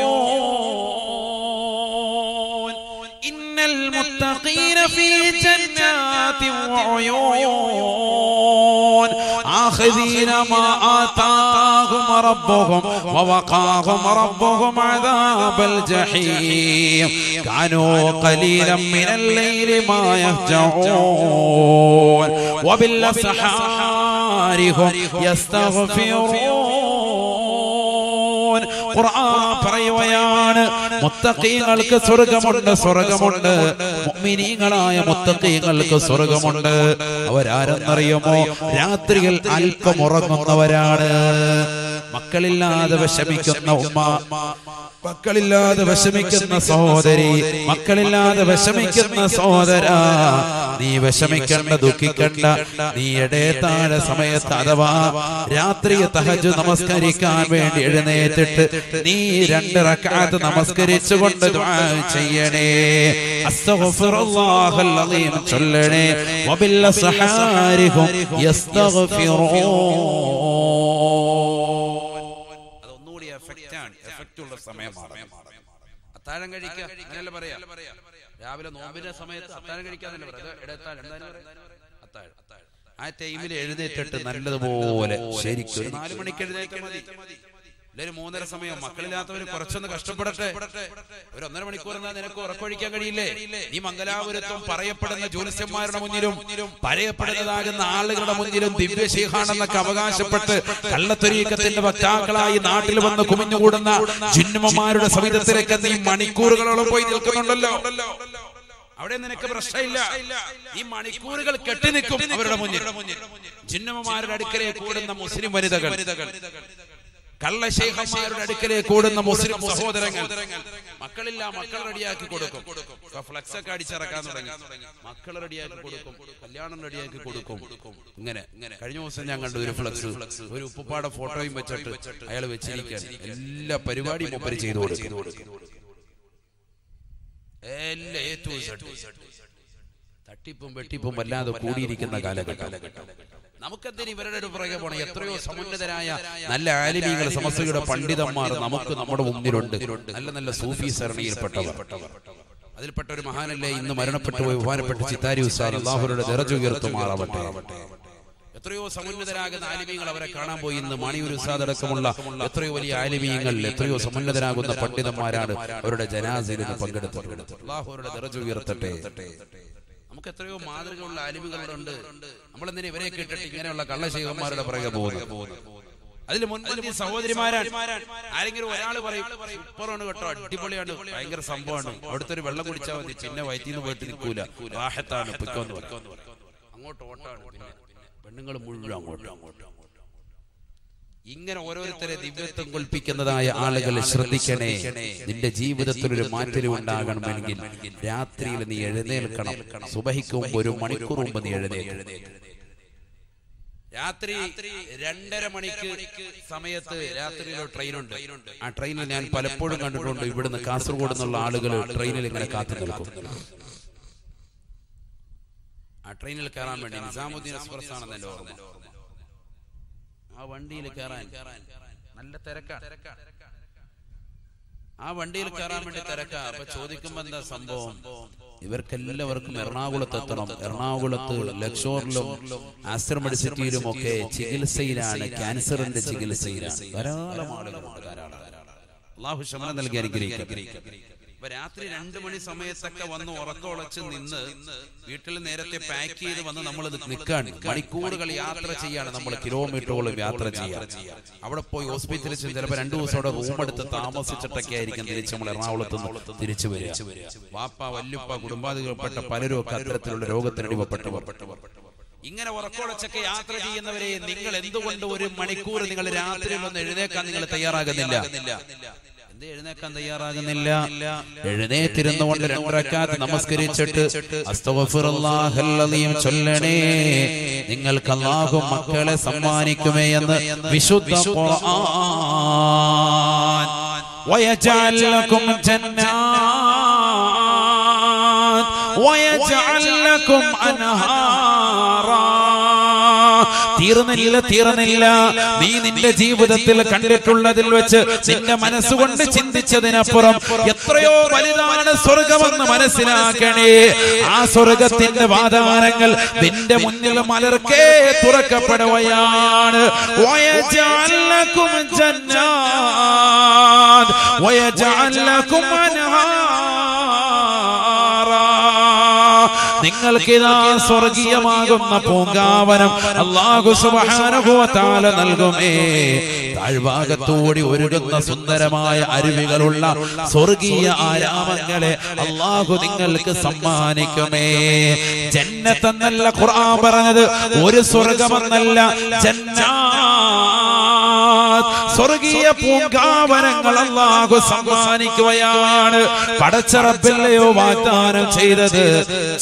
إن المتقين في جنات وعيون. آخذين ما آتاهم ربهم ووقاهم ربهم عذاب الجحيم. كانوا قليلا من الليل ما يهجعون. وبالأسحار هم يستغفرون. ഖുർആൻ പറയുകയാണ്. മുത്തഖീങ്ങൾക്ക് സ്വർഗമുണ്ട് സ്വർഗമുണ്ട് മുഅ്മിനീങ്ങളായ മുത്തഖീങ്ങൾക്ക് സ്വർഗമുണ്ട്. അവരാരെന്നറിയുമോ? രാത്രിയിൽ അല്പം ഉറങ്ങുന്നവരാണ്. മക്കളില്ലാതെ വിഷമിക്കുന്ന ഉമ്മ. മക്കളില്ലാതെ വിഷമിക്കുന്ന സഹോദരി. മക്കളില്ലാതെ വിഷമിക്കുന്ന സഹോദര. നീ വിഷമിക്കണ്ട ദുഃഖിക്കണ്ട. നീ ഇടേ താഴെ സമയത്ത് അഥവാ രാത്രി തഹജ് നമസ്കരിക്കാൻ വേണ്ടി എഴുന്നേറ്റിട്ട് നീ രണ്ട് റക്കാത്ത് നമസ്കരിച്ചുകൊണ്ട് ചെയ്യണേ. ചൊല്ലണേ. യസ്തഗ്ഫിറൂൻ. സമയമാണ് അത്താഴം കഴിക്കുക. അങ്ങനെയല്ല പറയാ? രാവിലെ നോമ്പിന്റെ സമയത്ത് അത്താഴം കഴിക്കാന്നല്ലേ പറയാം ഇടത്താഴം പറയാം അത്താഴം ആ ടൈമിൽ എഴുന്നേറ്റിട്ട് നല്ലതുപോലെ ശരിക്കും നാല് മണിക്ക് എഴുന്നേറ്റ് മതി. ഒരു മൂന്നര സമയം മക്കളില്ലാത്തവര് കുറച്ചൊന്ന് കഷ്ടപ്പെടട്ടെ. ഒരു ഒന്നര മണിക്കൂർ എന്നാൽ നിനക്ക് ഉറക്കൊഴിക്കാൻ കഴിയില്ലേ? ഈ മംഗലാപുരത്തും പറയപ്പെടുന്ന ജ്യോത്സ്യന്മാരുടെ മുന്നിലും പറയപ്പെടുന്നതാകുന്ന ആളുകളുടെ മുന്നിലും ദിവ്യശേഖാണെന്നൊക്കെ അവകാശപ്പെട്ട് കള്ളത്തൊരീക്കത്തിന്റെ വക്താക്കളായി നാട്ടിൽ വന്ന് കുമിഞ്ഞുകൂടുന്ന ചിന്മമാരുടെ സവിധത്തിലേക്ക് നീ മണിക്കൂറുകളോളം പോയി നിൽക്കുന്നുണ്ടല്ലോ. അവിടെ നിനക്ക് പ്രശ്നമില്ല. ഈ മണിക്കൂറുകൾ കെട്ടി നിൽക്കും അവരുടെ മുന്നിൽ. ജിന്നമമാരുടെ അടുക്കലെ കൂടുന്ന മുസ്ലിം വനിതകൾ. കള്ളശേഖന്മാരുടെ അടുക്കലേക്ക് ഓടുന്ന മുസ്ലിം സഹോദരങ്ങൾ മക്കളില്ല മക്കൾ റെഡിയാക്കി കൊടുക്കും. ഫ്ലക്സ് ഒക്കെ അടിച്ചിറക്കാൻ തുടങ്ങി. മക്കൾ റെഡിയാക്കി കൊടുക്കും. കല്യാണം റെഡിയാക്കി കൊടുക്കും. ഇങ്ങനെ. കഴിഞ്ഞ ദിവസം ഞാൻ കണ്ടു ഒരു ഫ്ലക്സ്. ഒരു ഉപ്പുപ്പാടെ ഫോട്ടോയും വെച്ചിട്ട് അയാൾ വെച്ചിരിക്കാൻ എല്ലാ പരിപാടിയും മൂപ്പര് ചെയ്തു കൊടുക്കും. എല്ലാ തട്ടിപ്പും വെട്ടിപ്പും വല്ലാതെ കൂടിയിരിക്കുന്ന കാലഘട്ടം. നമുക്കെന്തിന് ഇവരുടെ ഒരു പുറകെ പോണം എത്രയോ സമുന്നതരായ നല്ല ആലിമീകൾ സമസ്തയുടെ പണ്ഡിതന്മാർ നമുക്ക് നമ്മുടെ മുന്നിലുണ്ട് നല്ല നല്ല സൂഫി സരണിയിൽപ്പെട്ടവർ അതിൽപ്പെട്ട ഒരു മഹാനല്ലേ ഇന്ന് മരണപ്പെട്ടു പോയി ബഹുമാനപ്പെട്ട ചിത്താരി ഉസാർ അള്ളാഹുരുടെ നിറച്ചുയർത്തുമാറാവട്ടെ എത്രയോ സമുന്നതരാകുന്ന ആലിമീങ്ങൾ അവരെ കാണാൻ പോയി ഇന്ന് മണിയൂർ ഒരു അടക്കമുള്ള എത്രയോ വലിയ ആലിമീങ്ങൾ എത്രയോ സമുന്നതരാകുന്ന പണ്ഡിതന്മാരാണ് അവരുടെ ജനാസിന് നിന്ന് പങ്കെടുത്തത്. അള്ളാഹുരുടെ നിറച്ചുയർത്തട്ടെ നമുക്ക് എത്രയോ മാതൃകയുള്ള നമ്മൾ എന്തിനാ ഇവരെ കേട്ടിട്ട് ഇങ്ങനെയുള്ള കള്ളശേഖന്മാരുടെ പുറകെ പോകുന്നു അതിൽ മുൻപന്തി സഹോദരിമാരാണ്. ആരെങ്കിലും ഒരാൾ പറയും സൂപ്പറാണ് കേട്ടോ അടിപൊളിയാണ്. ഭയങ്കര സംഭവമാണ്. അവിടുത്തെ ഒരു വെള്ളം കുടിച്ചാൽ മതി പിന്നെ വയറ്റിന്ന് പോയിട്ട് നിൽക്കൂല. റാഹത്താണ് പിക്കോന്ന് പറയും. അങ്ങോട്ട് ഓട്ടാണ് പെണ്ണുങ്ങൾ മുഴുവൻ അങ്ങോട്ടും അങ്ങോട്ടും. ഇങ്ങനെ ഓരോരുത്തരെ ദിവ്യത്വം കൊൽപ്പിക്കുന്നതായ ആളുകളെ ശ്രദ്ധിക്കണേ. നിന്റെ ജീവിതത്തിൽ ഒരു മാറ്റം ഉണ്ടാകണമെങ്കിൽ രാത്രിയിൽ നീ എഴുന്നേൽക്കണം. സുബഹിക്ക് ഒരു മണിക്കൂർ മുമ്പ് നീ എഴുന്നേൽക്കണം രാത്രി രണ്ടര മണിക്ക് സമയത്ത് രാത്രിയിലോ ട്രെയിനുണ്ട്. ആ ട്രെയിനിൽ ഞാൻ പലപ്പോഴും കണ്ടിട്ടുണ്ട് ഇവിടുന്ന് കാസർഗോഡ് നിന്നുള്ള ആളുകൾ ട്രെയിനിൽ ഇങ്ങനെ കാത്തു നിൽക്കും. ആ ട്രെയിനിൽ കയറാൻ വേണ്ടി നിസാമുദ്ദീൻ എക്സ്പ്രസ് ആണെന്നല്ലോ ഓർമ്മ. ആ വണ്ടിയിൽ കയറാൻ നല്ല തിരക്കാ. ആ വണ്ടിയിൽ കയറാൻ വേണ്ടി തിരക്കാ. അപ്പൊ ചോദിക്കുമ്പോ എന്താ സംഭവം? ഇവർക്കെല്ലാവർക്കും എറണാകുളത്ത് എത്തണം. എറണാകുളത്ത് ലക്ഷോറിലും ആസ്റ്റർ സിറ്റിയിലും ഒക്കെ ചികിത്സയിലാണ് ക്യാൻസറിന്റെ ചികിത്സയിലാണ്. ധാരാളം ആളുകളുണ്ട് ധാരാളം അള്ളാഹു ശമനം നൽകി അനുഗ്രഹിക്കും അപ്പൊ രാത്രി രണ്ടു മണി സമയത്തൊക്കെ വന്ന് ഉറക്കമുളച്ച് നിന്ന് വീട്ടിൽ നേരത്തെ പാക്ക് ചെയ്ത് വന്ന് നമ്മൾ നിൽക്കാണ് മണിക്കൂറുകൾ യാത്ര ചെയ്യാണ് നമ്മൾ കിലോമീറ്ററോളം യാത്ര ചെയ്യാൻ അവിടെ പോയി ഹോസ്പിറ്റലിൽ ചെന്ന് ചിലപ്പോൾ രണ്ടു ദിവസം അവിടെ റൂം എടുത്ത് താമസിച്ചിട്ടൊക്കെ ആയിരിക്കും തിരിച്ച് നമ്മൾ എറണാകുളത്ത് തിരിച്ചു വരിക. വാപ്പ വല്ലുപ്പ കുടുംബാധികൾപ്പെട്ട പലരും ഒക്കെ അത്തരത്തിലുള്ള രോഗത്തിനടിമപ്പെട്ടവർ ഇങ്ങനെ ഉറക്കമുളച്ചൊക്കെ യാത്ര ചെയ്യുന്നവരെ നിങ്ങൾ എന്തുകൊണ്ട് ഒരു മണിക്കൂർ നിങ്ങൾ രാത്രിയിൽ ഒന്ന് എഴുന്നേക്കാൻ നിങ്ങൾ തയ്യാറാകുന്നില്ല. എഴുന്നേക്കാൻ തയ്യാറാകുന്നില്ല? എഴുന്നേറ്റിരുന്നുകൊണ്ട് രണ്ടരക്കാത്ത് നമസ്കരിച്ചിട്ട് ചൊല്ലണേ. നിങ്ങൾക്ക് അല്ലാഹു മക്കളെ സമ്മാനിക്കുമേ എന്ന് വിശുദ്ധ ഖുർആൻ. തീർന്നില്ല തീർന്നില്ല. നീ നിന്റെ ജീവിതത്തിൽ കണ്ടിട്ടുള്ളതിൽ വെച്ച് നിന്റെ മനസ്സുകൊണ്ട് ചിന്തിച്ചതിനപ്പുറം എത്രയോ വലുതാണ് സ്വർഗമെന്ന് മനസ്സിലാക്കണേ. ആ സ്വർഗത്തിന്റെ വാതാരങ്ങൾ നിന്റെ മുന്നിൽ മലർക്കേ തുറക്കപ്പെടുകയാണ്. ജന്നാത് വയജഅലക്കും അൻഹാറാ നിങ്ങൾക്ക് ഇതാ സ്വർഗീയമാകുന്ന പൂങ്കാവനം അള്ളാഹു വ നൽകുമേ. താഴ്ഭാഗത്തോടി ഒഴുകുന്ന സുന്ദരമായ അരുവികളുള്ള സ്വർഗീയ ആരാമങ്ങളെ അള്ളാഹു നിങ്ങൾക്ക് സമ്മാനിക്കുമേ. ജന്നത്തെന്നല്ല ഖുർആൻ പറഞ്ഞത് ഒരു സ്വർഗമെന്നല്ല ജന്നാ സ്വർഗീയ പൂങ്കാവനങ്ങൾ അള്ളാഹു സമ്മാനിക്കുകയാണ്. പടച്ചറപ്പില്ലയോ വാഗ്ദാനം ചെയ്തത്?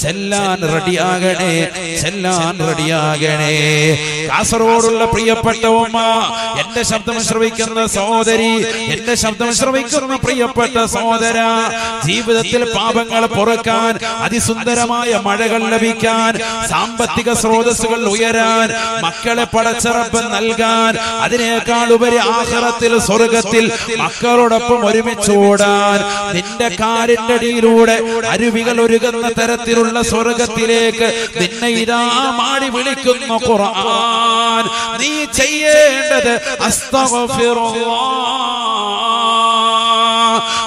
ചെല്ലാൻ റെഡിയാകണേ ചെല്ലാൻ റെഡിയാകണേ. കാസർഗോഡുള്ള പ്രിയപ്പെട്ട ഉമ്മ എന്റെ ശബ്ദം ശ്രവിക്കുന്ന സഹോദരി എന്റെ ശബ്ദം ശ്രവിക്കുന്ന പ്രിയപ്പെട്ട സഹോദര ജീവിതത്തിൽ പാപങ്ങൾ പുറക്കാൻ അതിസുന്ദരമായ മഴകൾ ലഭിക്കാൻ സാമ്പത്തിക സ്രോതസ്സുകൾ ഉയരാൻ മക്കളെ പടച്ചറപ്പ് നൽകാൻ അതിനേക്കാൾ ഉപരി ആ ആഖിറത്തിൽ സ്വർഗത്തിൽ മക്കളോടൊപ്പം ഒരുമിച്ച് ഓടാൻ നിന്റെ കാലിന്റെ അടിയിലൂടെ അരുവികൾ ഒരുകുന്ന തരത്തിലുള്ള സ്വർഗത്തിലേക്ക് നിന്നെ ഇതാ മാടി വിളിക്കുന്നു ഖുർആൻ നീ ചെയ്യേണ്ടത് അസ്തഗ്ഫിറുല്ലാഹ്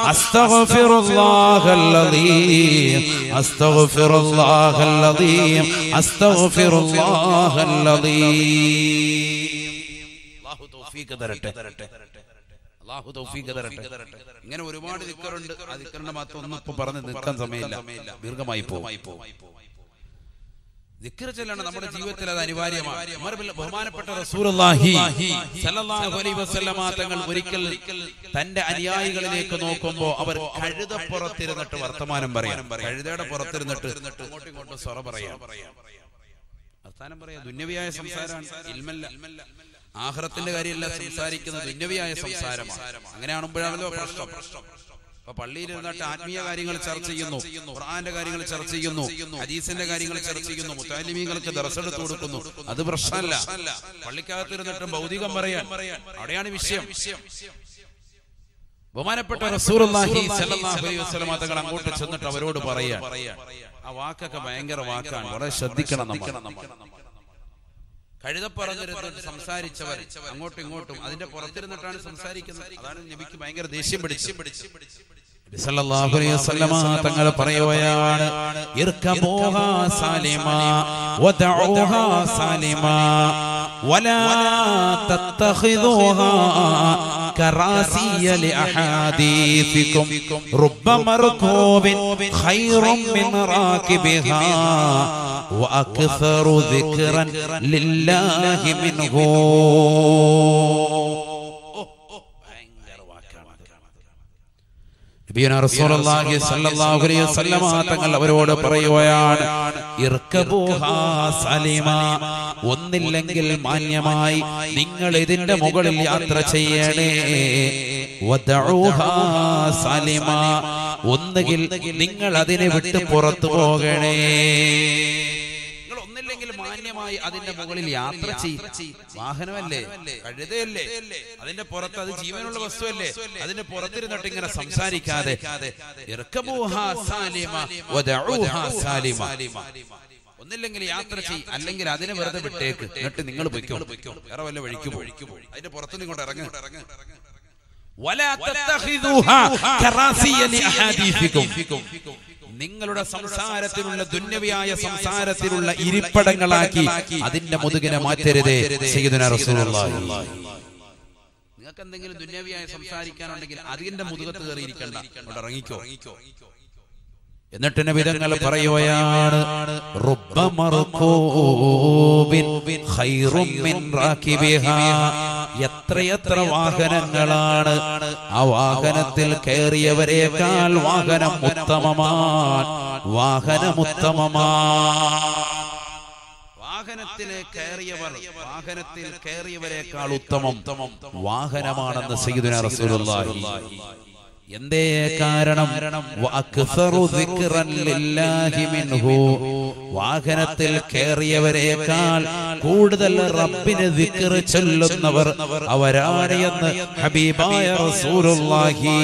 أستغفر الله العظيم أستغفر الله العظيم أستغفر الله العظيم അള്ളാഹു തൗഫീഖ് തരട്ടെ. അള്ളാഹു തൗഫീഖ് തരട്ടെ. ഇങ്ങനെ ഒരുപാട് ദിക്കറുണ്ട്. ആ ദിക്കറിന്റെ മാത്രം ഒന്നും ഇപ്പൊ പറഞ്ഞ് നിൽക്കാൻ സമയമില്ല. ദീർഘമായി പോകും. ദിക്കർ ചെല്ലണം നമ്മുടെ ജീവിതത്തിൽ അത് അനിവാര്യമാണ്. ബഹുമാനപ്പെട്ട റസൂലുള്ളാഹി സല്ലല്ലാഹു അലൈഹി വസല്ലമ തങ്ങൾ ഒരിക്കൽ തന്റെ അനുയായികളിലേക്ക് നോക്കുമ്പോൾ അവർ കഴുതപ്പുറത്തിരുന്നിട്ട് വർത്തമാനം പറയാം. കഴുതയുടെ പുറത്തിരുന്നിട്ട് അങ്ങോട്ടും ഇങ്ങോട്ടും സ്വറ പറയാം. വർത്താനം പറയാം. ദുന്യവിയായ സംസാരമാണ്. ഇൽമല്ല. ആഹ്റത്തിന്റെ കാര്യമല്ല സംസാരിക്കുന്നത് ദുന്യവിയായ സംസാരമാണ്. അങ്ങനെയാണുമ്പോഴാണല്ലോ പ്രശ്നം. അപ്പൊ പള്ളിയിൽ ഇരുന്നിട്ട് ആത്മീയ കാര്യങ്ങൾ ചർച്ച ചെയ്യുന്നു. ഖുർആന്റെ കാര്യങ്ങൾ ചർച്ച ചെയ്യുന്നു. ഹദീസിന്റെ കാര്യങ്ങൾ ചർച്ച ചെയ്യുന്നു. മുത്താലിമീങ്ങൾക്ക് ദർശനത്ത് കൊടുക്കുന്നു. അത് പ്രശ്നമല്ല. പള്ളിക്കകത്ത് ഇരുന്നിട്ട് ഭൗതികം പറയാൻ. അവിടെയാണ് വിഷയം. ബഹുമാനപ്പെട്ട തങ്ങൾ അങ്ങോട്ട് ചെന്നിട്ട് അവരോട് പറയാ ആ വാക്കൊക്കെ ഭയങ്കര വാക്കാണ്. വളരെ ശ്രദ്ധിക്കണം നമ്മൾ. കഴുതപ്പറഞ്ഞിരുന്നിട്ട് സംസാരിച്ചവർ അങ്ങോട്ടും ഇങ്ങോട്ടും അതിന്റെ പുറത്തിരുന്നിട്ടാണ് സംസാരിക്കുന്നത്. അതാണ് നബിക്ക് ഭയങ്കര ദേഷ്യം പിടിച്ച് പിടിച്ച്. നബി സല്ലല്ലാഹു അലൈഹി വസല്ലമ തങ്ങൾ പറയുകയാണ് ഇർകബൂഹാ സാലിമ വദഊഹാ സാലിമ വലാ തത്തഖിദൂഹാ കറാസിയ ലിഅഹാദീസികും റബ്ബ മർകൂബിൻ ഖൈറും മിൻ റാകിബിഹാ وأكثر ذكرا لله منه തങ്ങൾ അവരോട് പറയുകയാണ് ഒന്നില്ലെങ്കിൽ മാന്യമായി നിങ്ങൾ ഇതിന്റെ മുകളിൽ യാത്ര ചെയ്യണേ. ഒന്നുകിൽ നിങ്ങൾ അതിനെ വിട്ട് പുറത്തു പോകണേ. നിങ്ങൾ ഒന്നില്ലെങ്കിൽ മാന്യമായി അതിന്റെ മുകളിൽ യാത്ര ചെയ് വാഹനമല്ലേ? കഴുതയല്ലേ? അതിന്റെ പുറത്ത് അത് ജീവനുള്ള വസ്തുവല്ലേ? അതിന്റെ പുറത്തിരുന്നിട്ട് ഇങ്ങനെ സംസാരിക്കാതെ ഒന്നില്ലെങ്കിൽ യാത്ര ചെയ് അല്ലെങ്കിൽ അതിനെ വെറുതെ വിട്ടേക്ക്. എന്നിട്ട് നിങ്ങൾ പൊയ്ക്കോ. വേറെ വല്ല വഴിക്കും അതിന്റെ അതിന്റെ പുറത്തുനിന്ന് ഇങ്ങോട്ട് ഇറങ്ങ. വലാ تتخذوها കറാസിയ ലിഅഹാദീസികും നിങ്ങളുടെ സംസാരത്തിലുള്ള ദുന്യവിയായ സംസാരത്തിലുള്ള ഇരിപ്പടങ്ങളാക്കി അതിന്റെ മുതുകിനെ മാറ്റരുതേ സയ്യിദുനാ റസൂലുള്ളാഹി. നിങ്ങൾക്ക് എന്തെങ്കിലും ദുന്യവിയായ സംസാരിക്കാനുണ്ടെങ്കിൽ അതിന്റെ മുതുകത്ത് കയറിയിരിക്കണ്ട. അവിടെ ഇറങ്ങിക്കോ. എന്നിട്ട് നബിതങ്ങൾ പറയുകയാണ്. എത്രയെത്ര വാഹനങ്ങളാണ്. ആ വാഹനത്തിൽ കയറിയവരേക്കാൾ വാഹനം ഉത്തമമാണ്. വാഹനം ഉത്തമമാണ്. വാഹനത്തിൽ കയറിയവർ വാഹനത്തിൽ കയറിയവരെക്കാൾ ഉത്തമം. വാഹനമാണെന്ന് സയ്യിദുനാ റസൂലുള്ളാഹി. എന്തേ കാരണം? വാഹനത്തിൽ കയറിയവരെക്കാൾ കൂടുതൽ റബ്ബിന് ദിക്കറ് ചൊല്ലുന്നവർ അവരാണ് എന്ന് ഹബീബായ റസൂലുള്ളാഹി.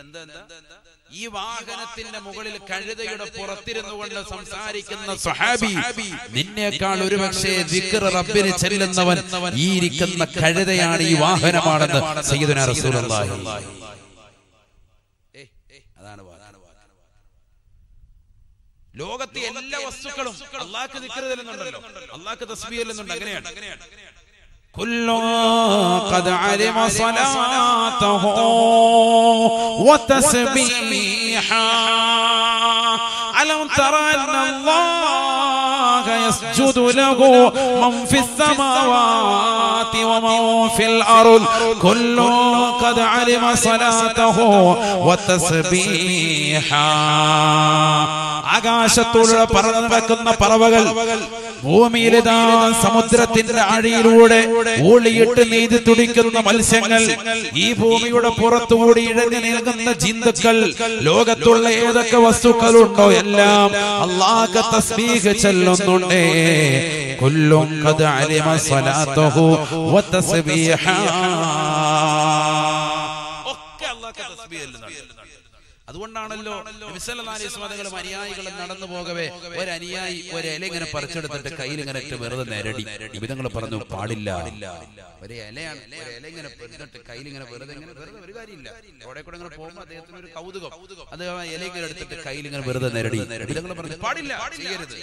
എന്താ, എന്താ? ഈ വാഹനത്തിന്റെ മുകളിൽ കഴുതയുടെ പുറത്തിരുന്നു കൊണ്ട് സംസാരിക്കുന്ന സ്വഹാബി നിന്നേക്കാൾ ഒരുപക്ഷെ റബ്ബിന് ചെല്ലുന്നവൻ ഈ ഇരിക്കുന്ന കഴുതയാണ് ഈ വാഹനമാണെന്ന് സയ്യിദുനാ റസൂലുള്ളാഹി. അതാണ്. ലോകത്തെ എല്ലാ വസ്തുക്കളും അള്ളാഹ്ക്ക് ദിക്ർ തരുന്നുണ്ടല്ലോ. അള്ളാഹ്ക്ക് തസ്ബീഹ് അങ്ങനെയാണ്. അങ്ങനെയാണ്. كل قد علم صلاته وتسبيحا ألم تر أن الله يسجد له من في السماوات ومن في الأرض كل قد علم صلاته وتسبيحا ആകാശത്തോടെ പറന്നു വെക്കുന്ന പറവകൾ ഭൂമിയിലിതാ സമുദ്രത്തിന്റെ അഴിയിലൂടെ ഓളിയിട്ട് നീതി തുടിക്കുന്ന മത്സ്യങ്ങൾ ഈ ഭൂമിയുടെ പുറത്തുകൂടി ഇഴഞ്ഞു നിൽക്കുന്ന ജിന്തുക്കൾ ലോകത്തുള്ള ഏതൊക്കെ വസ്തുക്കളുണ്ടോ എല്ലാം അള്ളാഹ് തസ്ബീഹ് ചെല്ലുന്നുണ്ടേ. കൊല്ലും കത് അലിമ സ്വലാത്തഹു വ തസ്ബീഹ ഒക്കെ അള്ളാഹ് തസ്ബീഹ് അതുകൊണ്ടാണല്ലോ തങ്ങളും അനുയായികളും നടന്നു പോകവേ ഒരു അനുയായി ഒരു ഇല ഇങ്ങനെ പറിച്ചെടുത്തിട്ട് കയ്യിൽ ഇങ്ങനെ വെറുതെ നേരടി വിധങ്ങൾ പറഞ്ഞു പാടില്ല. ഒരു ഇലയാണ് ഒരു ഇല ഇങ്ങനെ പറിച്ചിട്ട് കയ്യിൽ ഇങ്ങനെ വെറുതെ ഇങ്ങനെ വെറുതെ ഒരു കാര്യമില്ല. അവിടെ കൂടെ ഇങ്ങനെ പോകുമ്പോൾ അദ്ദേഹത്തിന് ഒരു കൗതുകം. അത് ആ ഇല ഇങ്ങനെ എടുത്തിട്ട് കയ്യിൽ ഇങ്ങനെ വെറുതെ നിരടി വിധങ്ങൾ പറഞ്ഞു പാടില്ല ചെയ്യരുത്.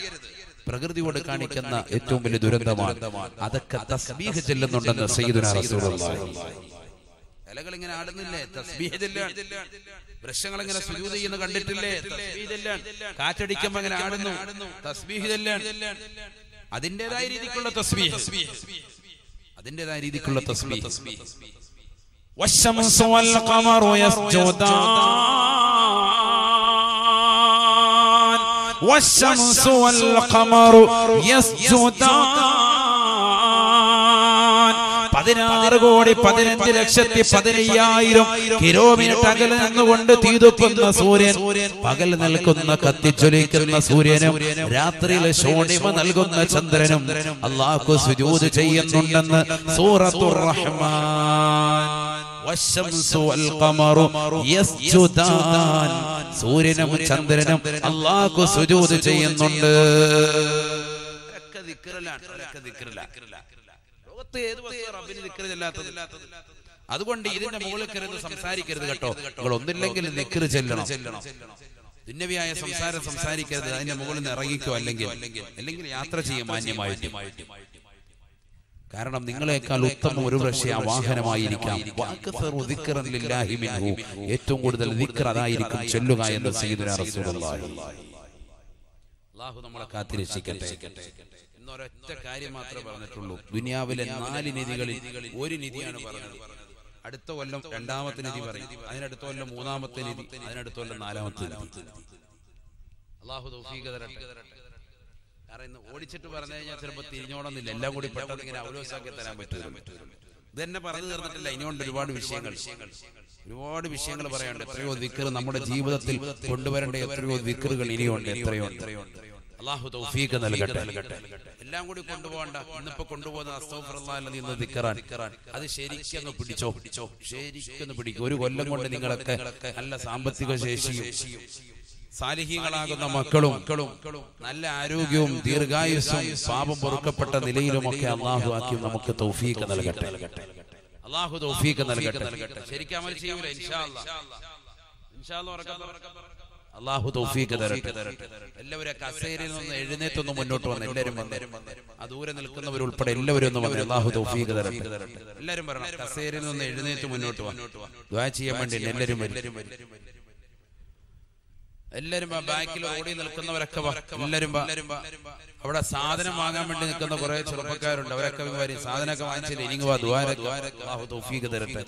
പ്രകൃതിയോട് കാണിക്കുന്ന ഏറ്റവും വലിയ ദുരന്തമാണ് അതൊക്കെ തസ്ബീഹ് ചെല്ലുന്നുണ്ടെന്ന് സയ്യിദുനാ റസൂലുള്ളാഹി. ഇലകൾ ഇങ്ങനെ ആടുന്നില്ലേ തസ്ബീഹ് ചെല്ലാൻ വൃക്ഷങ്ങൾ ഇങ്ങനെ സുജൂദ് ചെയ്യുന്ന കണ്ടിട്ടില്ലേ തസ്ബീഹ് ചെല്ലാൻ കാറ്റടിക്കുമ്പോ ഇങ്ങനെ ആടുന്നു തസ്ബീഹ് ചെല്ലാൻ അതിൻ്റെതായ രീതിക്കുള്ള തസ്ബീഹ് അതിൻ്റെതായ രീതിക്കുള്ള തസ്ബീഹ് والشمس والقمر يسجدان والشمس والقمر يسجدان പതിനാറ് കോടി പതിനഞ്ച് ലക്ഷത്തി പതിനയ്യായിരം കിലോമീറ്റർ അകലെ നിന്നുകൊണ്ട് തീതുക്കുന്ന സൂര്യൻ പകൽ നിൽക്കുന്ന കത്തിച്ചൊലിക്കുന്ന സൂര്യനും രാത്രിയിലെ ശോണിമ നൽകുന്ന ചന്ദ്രനും അള്ളാഹു സുജൂത് ചെയ്യുന്നുണ്ടെന്ന് സൂറത്തുർ റഹ്മാൻ. സൂര്യനും ചന്ദ്രനും അള്ളാഹു സുജൂത് ചെയ്യുന്നുണ്ട്. ലോകത്ത് ഏത് വസ്തു റബ്ബിന് ദിക്റ് ചെല്ലാത്തത്? അതുകൊണ്ട് ഇതിന്റെ മുകളിൽ കരുത് സംസാരിക്കരുത് കേട്ടോ. നിങ്ങൾ ഒന്നില്ലെങ്കിൽ നിക്കറ് ചെല്ലണം. ഭിന്നവിയായ സംസാരം സംസാരിക്കരുത്. അതിന്റെ മുകളിൽ നിന്ന് ഇറങ്ങിക്കോ അല്ലെങ്കിൽ അല്ലെങ്കിൽ യാത്ര ചെയ്യും മാന്യമായിട്ട്. കാരണം നിങ്ങളെക്കാൾ ഉത്തമം ഒരു പക്ഷേ ആ വാഹനമായിരിക്കാം. ഏറ്റവും കൂടുതൽ അതായിരിക്കും ചെല്ലുക എന്ന് സയ്യിദുനാ റസൂലുള്ളാഹി. അള്ളാഹു നമ്മളെ കാത്തിരക്ഷിക്കട്ടെ. എന്നൊരൊറ്റ കാര്യം മാത്രമേ പറഞ്ഞിട്ടുള്ളൂ. ദുനിയാവിലെ നാല് നിധികളിൽ ഒരു നിധിയാണ് പറഞ്ഞത്. അടുത്ത കൊല്ലം രണ്ടാമത്തെ നിധി പറയും. അതിനടുത്ത കൊല്ലം മൂന്നാമത്തെ നിധി അതിനടുത്ത കൊല്ലം നാലാമത്തെ നിധി. അള്ളാഹു തൗഫീഖ് തരട്ടെ. കാരണം ഇന്ന് ഓടിച്ചിട്ട് പറഞ്ഞു കഴിഞ്ഞാൽ ചിലപ്പോൾ തിരിഞ്ഞോണമെന്നില്ല എല്ലാം കൂടി പെട്ടെന്ന് ഇങ്ങനെ അവലോസാക്കി തരാൻ പറ്റും ഇത് തന്നെ പറഞ്ഞു തീർന്നിട്ടില്ല. ഇനിയുണ്ട് ഒരുപാട് വിഷയങ്ങൾ. ഒരുപാട് വിഷയങ്ങൾ പറയാനുണ്ട്. എത്രയോ ദിക്കർ നമ്മുടെ ജീവിതത്തിൽ കൊണ്ടുവരേണ്ട എത്രയോ ദിക്കറുകൾ ഇനിയുണ്ട്. എത്രയോ ഉണ്ട്. അള്ളാഹു തൗഫീഖ് നൽകട്ടെ. എല്ലാം കൂടി കൊണ്ടുപോകണ്ട. ഇന്നിപ്പോ കൊണ്ടുപോകുന്ന അസ്തോഫറല്ലാഹി എന്ന ദിക്കറാൻ. അത് ശരിക്കൊന്ന് പിടിച്ചോ. പിടിച്ചോ. ശരിക്കൊന്ന് പിടിക്കും. ഒരു കൊല്ലം കൊണ്ട് നിങ്ങളൊക്കെ നല്ല സാമ്പത്തിക ശേഷിയും സാലിഹ്യങ്ങളാകുന്ന മക്കളും നല്ല ആരോഗ്യവും ദീർഘായുസ്സും പാപം പൊറുക്കപ്പെട്ട നിലയിലുമൊക്കെ അള്ളാഹു ആക്കി നമുക്ക് തൗഫീഖ് നൽകട്ടെ. അള്ളാഹു തൗഫീഖ് നൽകട്ടെ. ശരിക്കും അമൽ ചെയ്യൂല ഇൻഷാ അല്ലാ. ഇൻഷാ പറ. അള്ളാഹു തൗഫീഖ് തരട്ടെ. എല്ലാവരും കസേരയിൽ നിന്ന് എഴുന്നേറ്റൊന്ന് മുന്നോട്ട് വന്ന് എല്ലാവരും വന്ന് ആ ദൂരെ നിൽക്കുന്നവരുൾപ്പെടെ എല്ലാവരും ഒന്ന് വന്ന് അള്ളാഹു തൗഫീഖ് തരട്ടെ. എല്ലാവരും പറയണം കസേരയിൽ നിന്ന് എഴുന്നേറ്റ് മുന്നോട്ട് വാ. ദ്വാ ചെയ്യാൻ വേണ്ടി എല്ലാവരും വരും. എല്ലാരും ബാക്കിൽ ഓടി നിൽക്കുന്നവരൊക്കെ. എല്ലാരും അവിടെ സാധനം വാങ്ങാൻ വേണ്ടി നിൽക്കുന്ന കുറെ ചെറുപ്പക്കാരുണ്ട്. അവരൊക്കെ വരും സാധനമൊക്കെ വാങ്ങിച്ചില്ല ഇനിങ്ങ് വാ ദ്വാര അള്ളാഹു തൗഫീഖ് തരട്ടെ.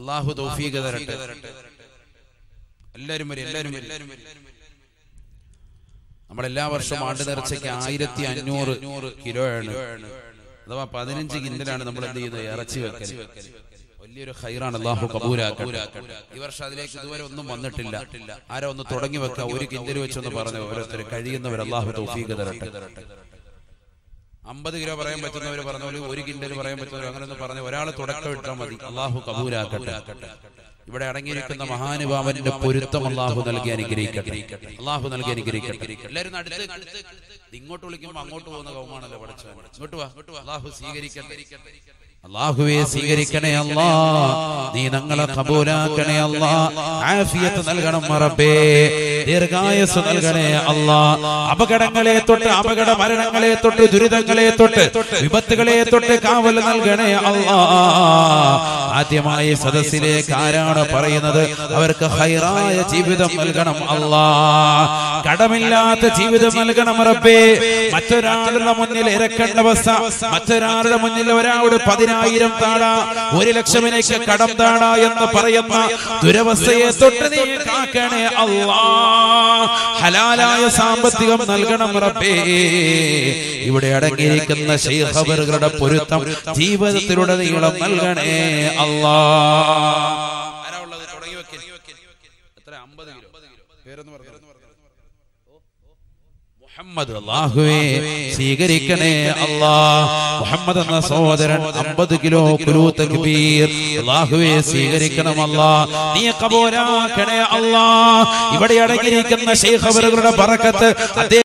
അള്ളാഹു തൗഫീഖ് തരട്ടെ. എല്ലാരും വരും എല്ലാരും വരും. നമ്മൾ എല്ലാ വർഷവും ആണ്ട് നേർച്ചയ്ക്ക് ആയിരത്തി അഞ്ഞൂറ് കിലോയാണ്. അഥവാ പതിനഞ്ച് കിൻഡലാണ് നമ്മൾ എന്ത് ചെയ്യുന്നത് ഇറച്ചി വെക്കൽ വലിയൊരു ഹൈറാണ് അള്ളാഹു കബൂലാക്കട്ടെ ഈ വർഷം അതിലേക്ക് ഇതുവരെ ഒന്നും വന്നിട്ടില്ല. ആരോ ഒന്ന് തുടങ്ങി വെക്കുക ഒരു കിൻഡൽ വെച്ചൊന്ന് പറഞ്ഞു ഓരോരുത്തർ കഴിയുന്നവർ അള്ളാഹു തൗഫീഖ് തരട്ടെ. അമ്പത് കിലോ പറയാൻ പറ്റുന്നവർ പറഞ്ഞ പോലെ ഒരു കിൻഡൽ പറയാൻ പറ്റുന്നവർ അങ്ങനെ ഒന്ന് പറഞ്ഞു ഒരാൾ തുടക്കം ഇട്ടാൽ മതി. അള്ളാഹു കബൂലാക്കട്ടെ. ഇവിടെ അടങ്ങിയിരിക്കുന്ന മഹാനുഭാവന്റെ പൊരുത്തം അള്ളാഹു നൽകി അനുഗ്രഹിക്കട്ടെ അള്ളാഹു നൽകി അനുഗ്രഹിക്കട്ടെ എല്ലാവരും ഇങ്ങോട്ട് വിളിക്കുമ്പോ അങ്ങോട്ട് പോകുന്ന കൗമാണല്ലോ പഠിച്ചു ഇങ്ങോട്ട് വാ. അള്ളാഹു സ്വീകരിക്കട്ടെ. അള്ളാഹുവെ സ്വീകരിക്കണേ അല്ലാ. നീ ഞങ്ങളെ കബൂലാക്കണേ അല്ലാ. ആഫിയത്ത് നൽകണം റബ്ബേ. ദീർഘായസ് നൽകണേ അല്ലാ. അപകടങ്ങളെ തൊട്ട് അപകട മരണങ്ങളെ തൊട്ട് ദുരിതങ്ങളെ തൊട്ട് വിപത്തുകളെ തൊട്ട് കാവൽ നൽകണേ അല്ലാ. ആദ്യമായി സദസ്സിലേക്ക് ആരാണ് പറയുന്നത്? അവർക്ക് ഹൈറായ ജീവിതം നൽകണം അല്ലാ. കടമില്ലാത്ത ജീവിതം നൽകണം റബ്ബേ. മറ്റൊരാളുടെ മുന്നിൽ ഇരക്കേണ്ട അവസ്ഥ. മറ്റൊരാളുടെ മുന്നിൽ ഒരാളോട് പതിനായിരം താടാ ഒരു ലക്ഷം എനിക്ക് കടം താട എന്ന് പറയുന്ന ദുരവസ്ഥയെ തൊട്ട് നീ കാക്കണേ ഹലാലായ സാമ്പത്തികം നൽകണം റബ്ബേ. ഇവിടെ അടങ്ങിയിരിക്കുന്ന ശൈഖബറുകളുടെ പൊരുത്തം ജീവിതത്തിലുടനീളം നൽകണേ അല്ലാ ആരാ ഉള്ളത് തുടങ്ങി വെക്കൽ എത്ര അമ്പത് കിലോ പേരൊന്ന് പറഞ്ഞു മുഹമ്മദ് അള്ളാഹുവേ സ്വീകരിക്കണേ അല്ലാ. മുഹമ്മദ് എന്ന സഹോദരൻ അമ്പത് കിലോ കുലൂ തക്ബീർ അള്ളാഹുവേ സ്വീകരിക്കണം അല്ലാ നീ കബൂലാക്കണേ അല്ലാ. ഇവിടെ അടങ്ങിയിരിക്കുന്ന ശൈഖ് അവരുടെ ബറക്കത്ത് അദ്ദേഹം